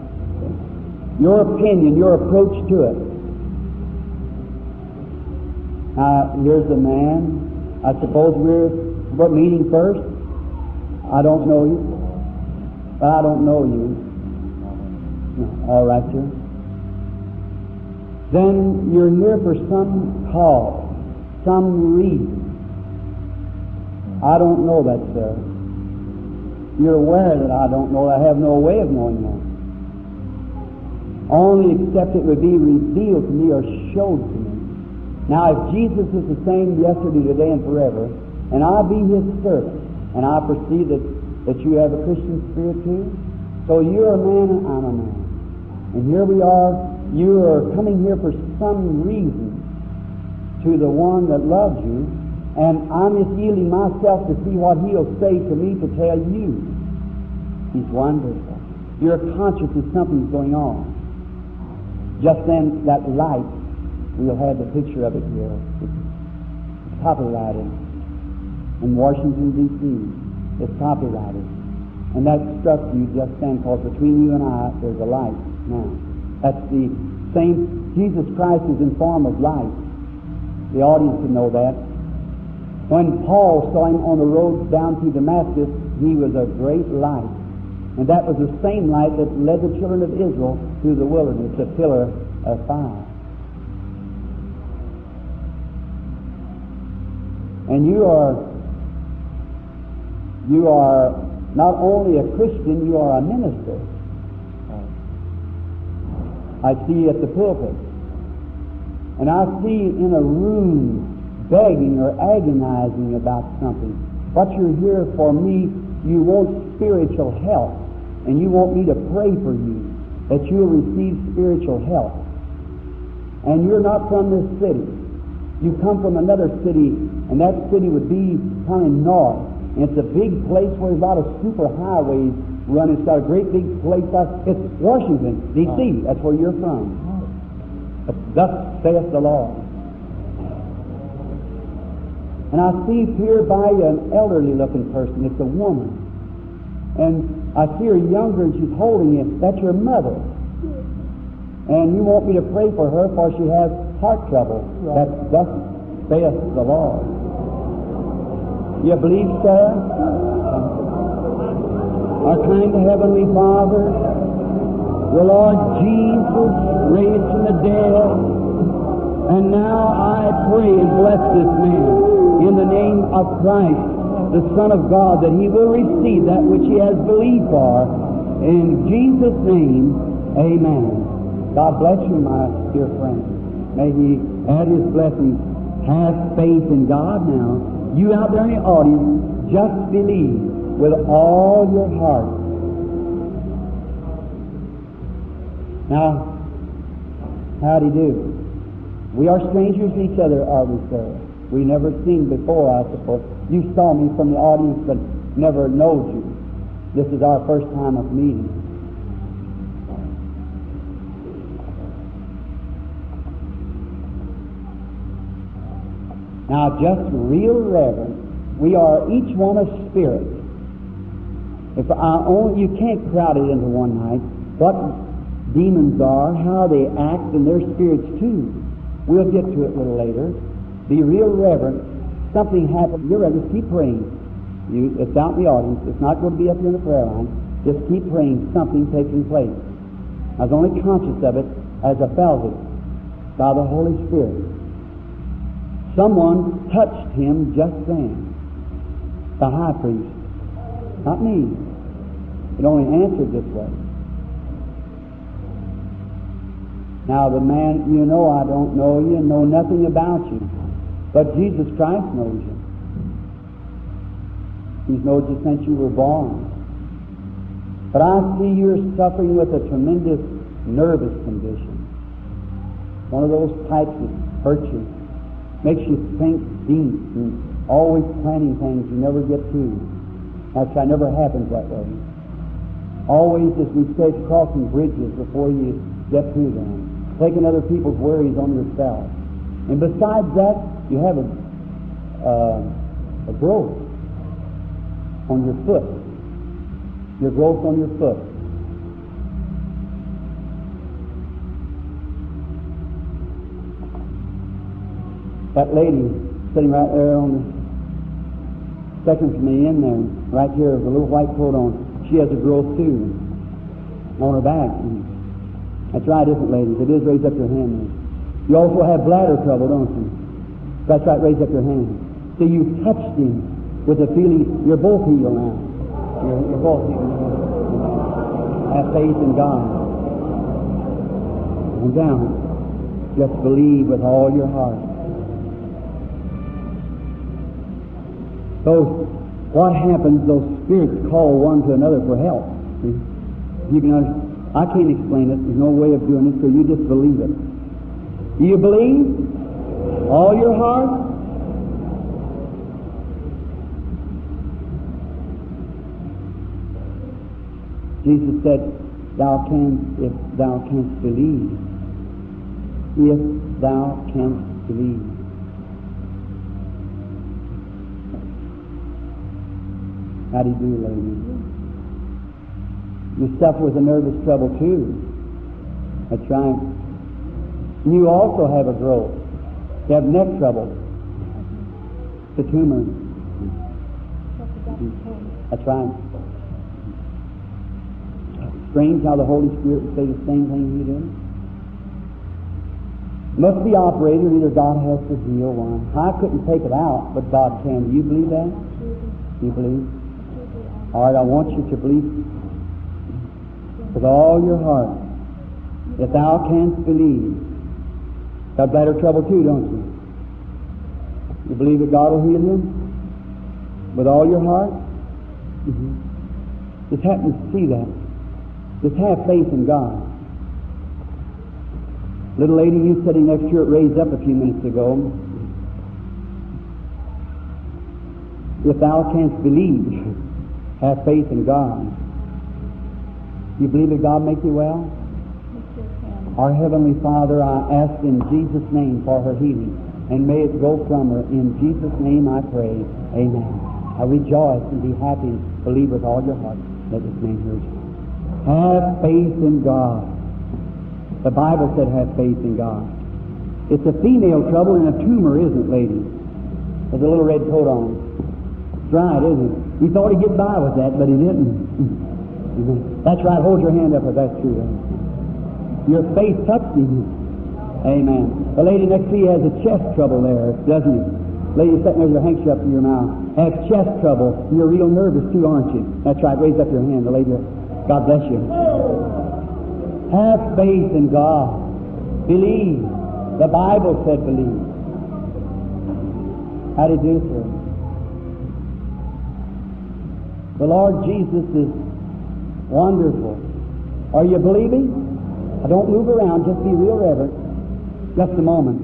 Your opinion, your approach to it. Here's the man. I suppose we're what meeting first? I don't know you. But I don't know you. All right, sir then you're here for some cause, some reason. I don't know that, sir. You're aware that I don't know. I have no way of knowing that. Only except it would be revealed to me or showed to me. Now, if Jesus is the same yesterday, today, and forever, and I be His servant, and I perceive that, that you have a Christian spirit too, so you're a man and I'm a man. And here we are you are coming here for some reason to the one that loves you, and I'm just yielding myself to see what he'll say to me to tell you. He's wonderful. You're conscious that something's going on. Just then, that light, we'll have the picture of it here. It's copyrighted in Washington, D.C. It's copyrighted. And that struck you just then, because between you and I, there's a light now. That's the same, Jesus Christ is in form of light. The audience would know that. When Paul saw him on the road down to Damascus, he was a great light. And that was the same light that led the children of Israel through the wilderness, a pillar of fire. And you are you are not only a Christian, you are a minister. I see at the pulpit. and I see in a room begging or agonizing about something. What you're here for me, you want spiritual help, and you want me to pray for you that you'll receive spiritual help. And you're not from this city. You come from another city, and that city would be kind of north. And it's a big place where there's a lot of super highways run. It's got a great big place. Out. It's Washington, D.C. That's where you're from. But thus saith the Lord. And I see here by an elderly looking person. It's a woman. And I see her younger and she's holding you. That's your mother. And you want me to pray for her for she has heart trouble. That thus saith the Lord. You believe, sir? Our kind Heavenly Father, the Lord Jesus raised from the dead. And now I pray and bless this man in the name of Christ, the Son of God, that he will receive that which he has believed for. In Jesus' name, amen. God bless you, my dear friend. May he add his blessings. Have faith in God now. You out there in the audience, just believe with all your heart. Now, how do you do? We are strangers to each other, are we, sir? We never seen before, I suppose. You saw me from the audience, but never knowed you. This is our first time of meeting. Now, just real reverent, we are each one a spirit. If I only, you can't crowd it into one night. What demons are, how they act, and their spirits too. We'll get to it a little later. Be real reverent. Something happened. You're ready. Keep praying. You, it's out in the audience. It's not going to be up here in the prayer line. Just keep praying. Something taking place. I was only conscious of it as I felt it by the Holy Spirit. Someone touched him just then. The high priest. Not me. It only answered this way. Now, the man, you know, I don't know you, and know nothing about you. But Jesus Christ knows you. He's known you since you were born. But I see you're suffering with a tremendous nervous condition. One of those types that hurt you. Makes you think deep and always planning things you never get to. Actually, never happens that way. Always, as we say, crossing bridges before you get to them taking other people's worries on yourself. And besides that, you have a, uh, a growth on your foot. Your growth on your foot. That lady sitting right there on the second to me in there, right here with a little white coat on, she has a growth too on her back. That's right, isn't it, ladies? It is raise up your hand. You also have bladder trouble, don't you? That's right, raise up your hand. So you touched him with the feeling you're both healed now. You're, you're both healed. Have faith in God. And down. Just believe with all your heart. So, what happens? Those spirits call one to another for help. You can understand. I can't explain it. There's no way of doing it, so you just believe it. Do you believe? All your heart? Jesus said, Thou canst, if thou canst believe. If thou canst believe. How do you do, lady? You suffer with a nervous trouble too. That's right. You also have a growth. You have neck trouble. It's a tumor. That's right. Strange how the Holy Spirit would say the same thing you do. Must be operated, either God has to heal one. I couldn't take it out, but God can. Do you believe that? Do you believe? All right, I want you to believe with all your heart, if thou canst believe, Got bladder trouble too, don't you? You believe that God will heal you? With all your heart? Mm-hmm. Just happen to see that. Just have faith in God. Little lady you sitting next to her raised up a few minutes ago. If thou canst believe, have faith in God. You believe that God make you well? Our Heavenly Father, I ask in Jesus' name for her healing, and may it go from her. In Jesus' name I pray. Amen. I rejoice and be happy believe with all your heart that this man hears you. Have faith in God. The Bible said have faith in God. It's a female trouble and a tumor, isn't it, ladies? With a little red coat on. Right, isn't it? He thought he'd get by with that, but he didn't. That's right. Hold your hand up if that's true. Your faith touched him. Amen. The lady next to you has a chest trouble there, doesn't it? Lady sitting there with your handkerchief to your mouth. Have chest trouble. You're real nervous too, aren't you? That's right. Raise up your hand. The lady. God bless you. Have faith in God. Believe. The Bible said believe. How do you do, sir? The Lord Jesus is wonderful. Are you believing? I don't move around. Just be real reverent. Just a moment.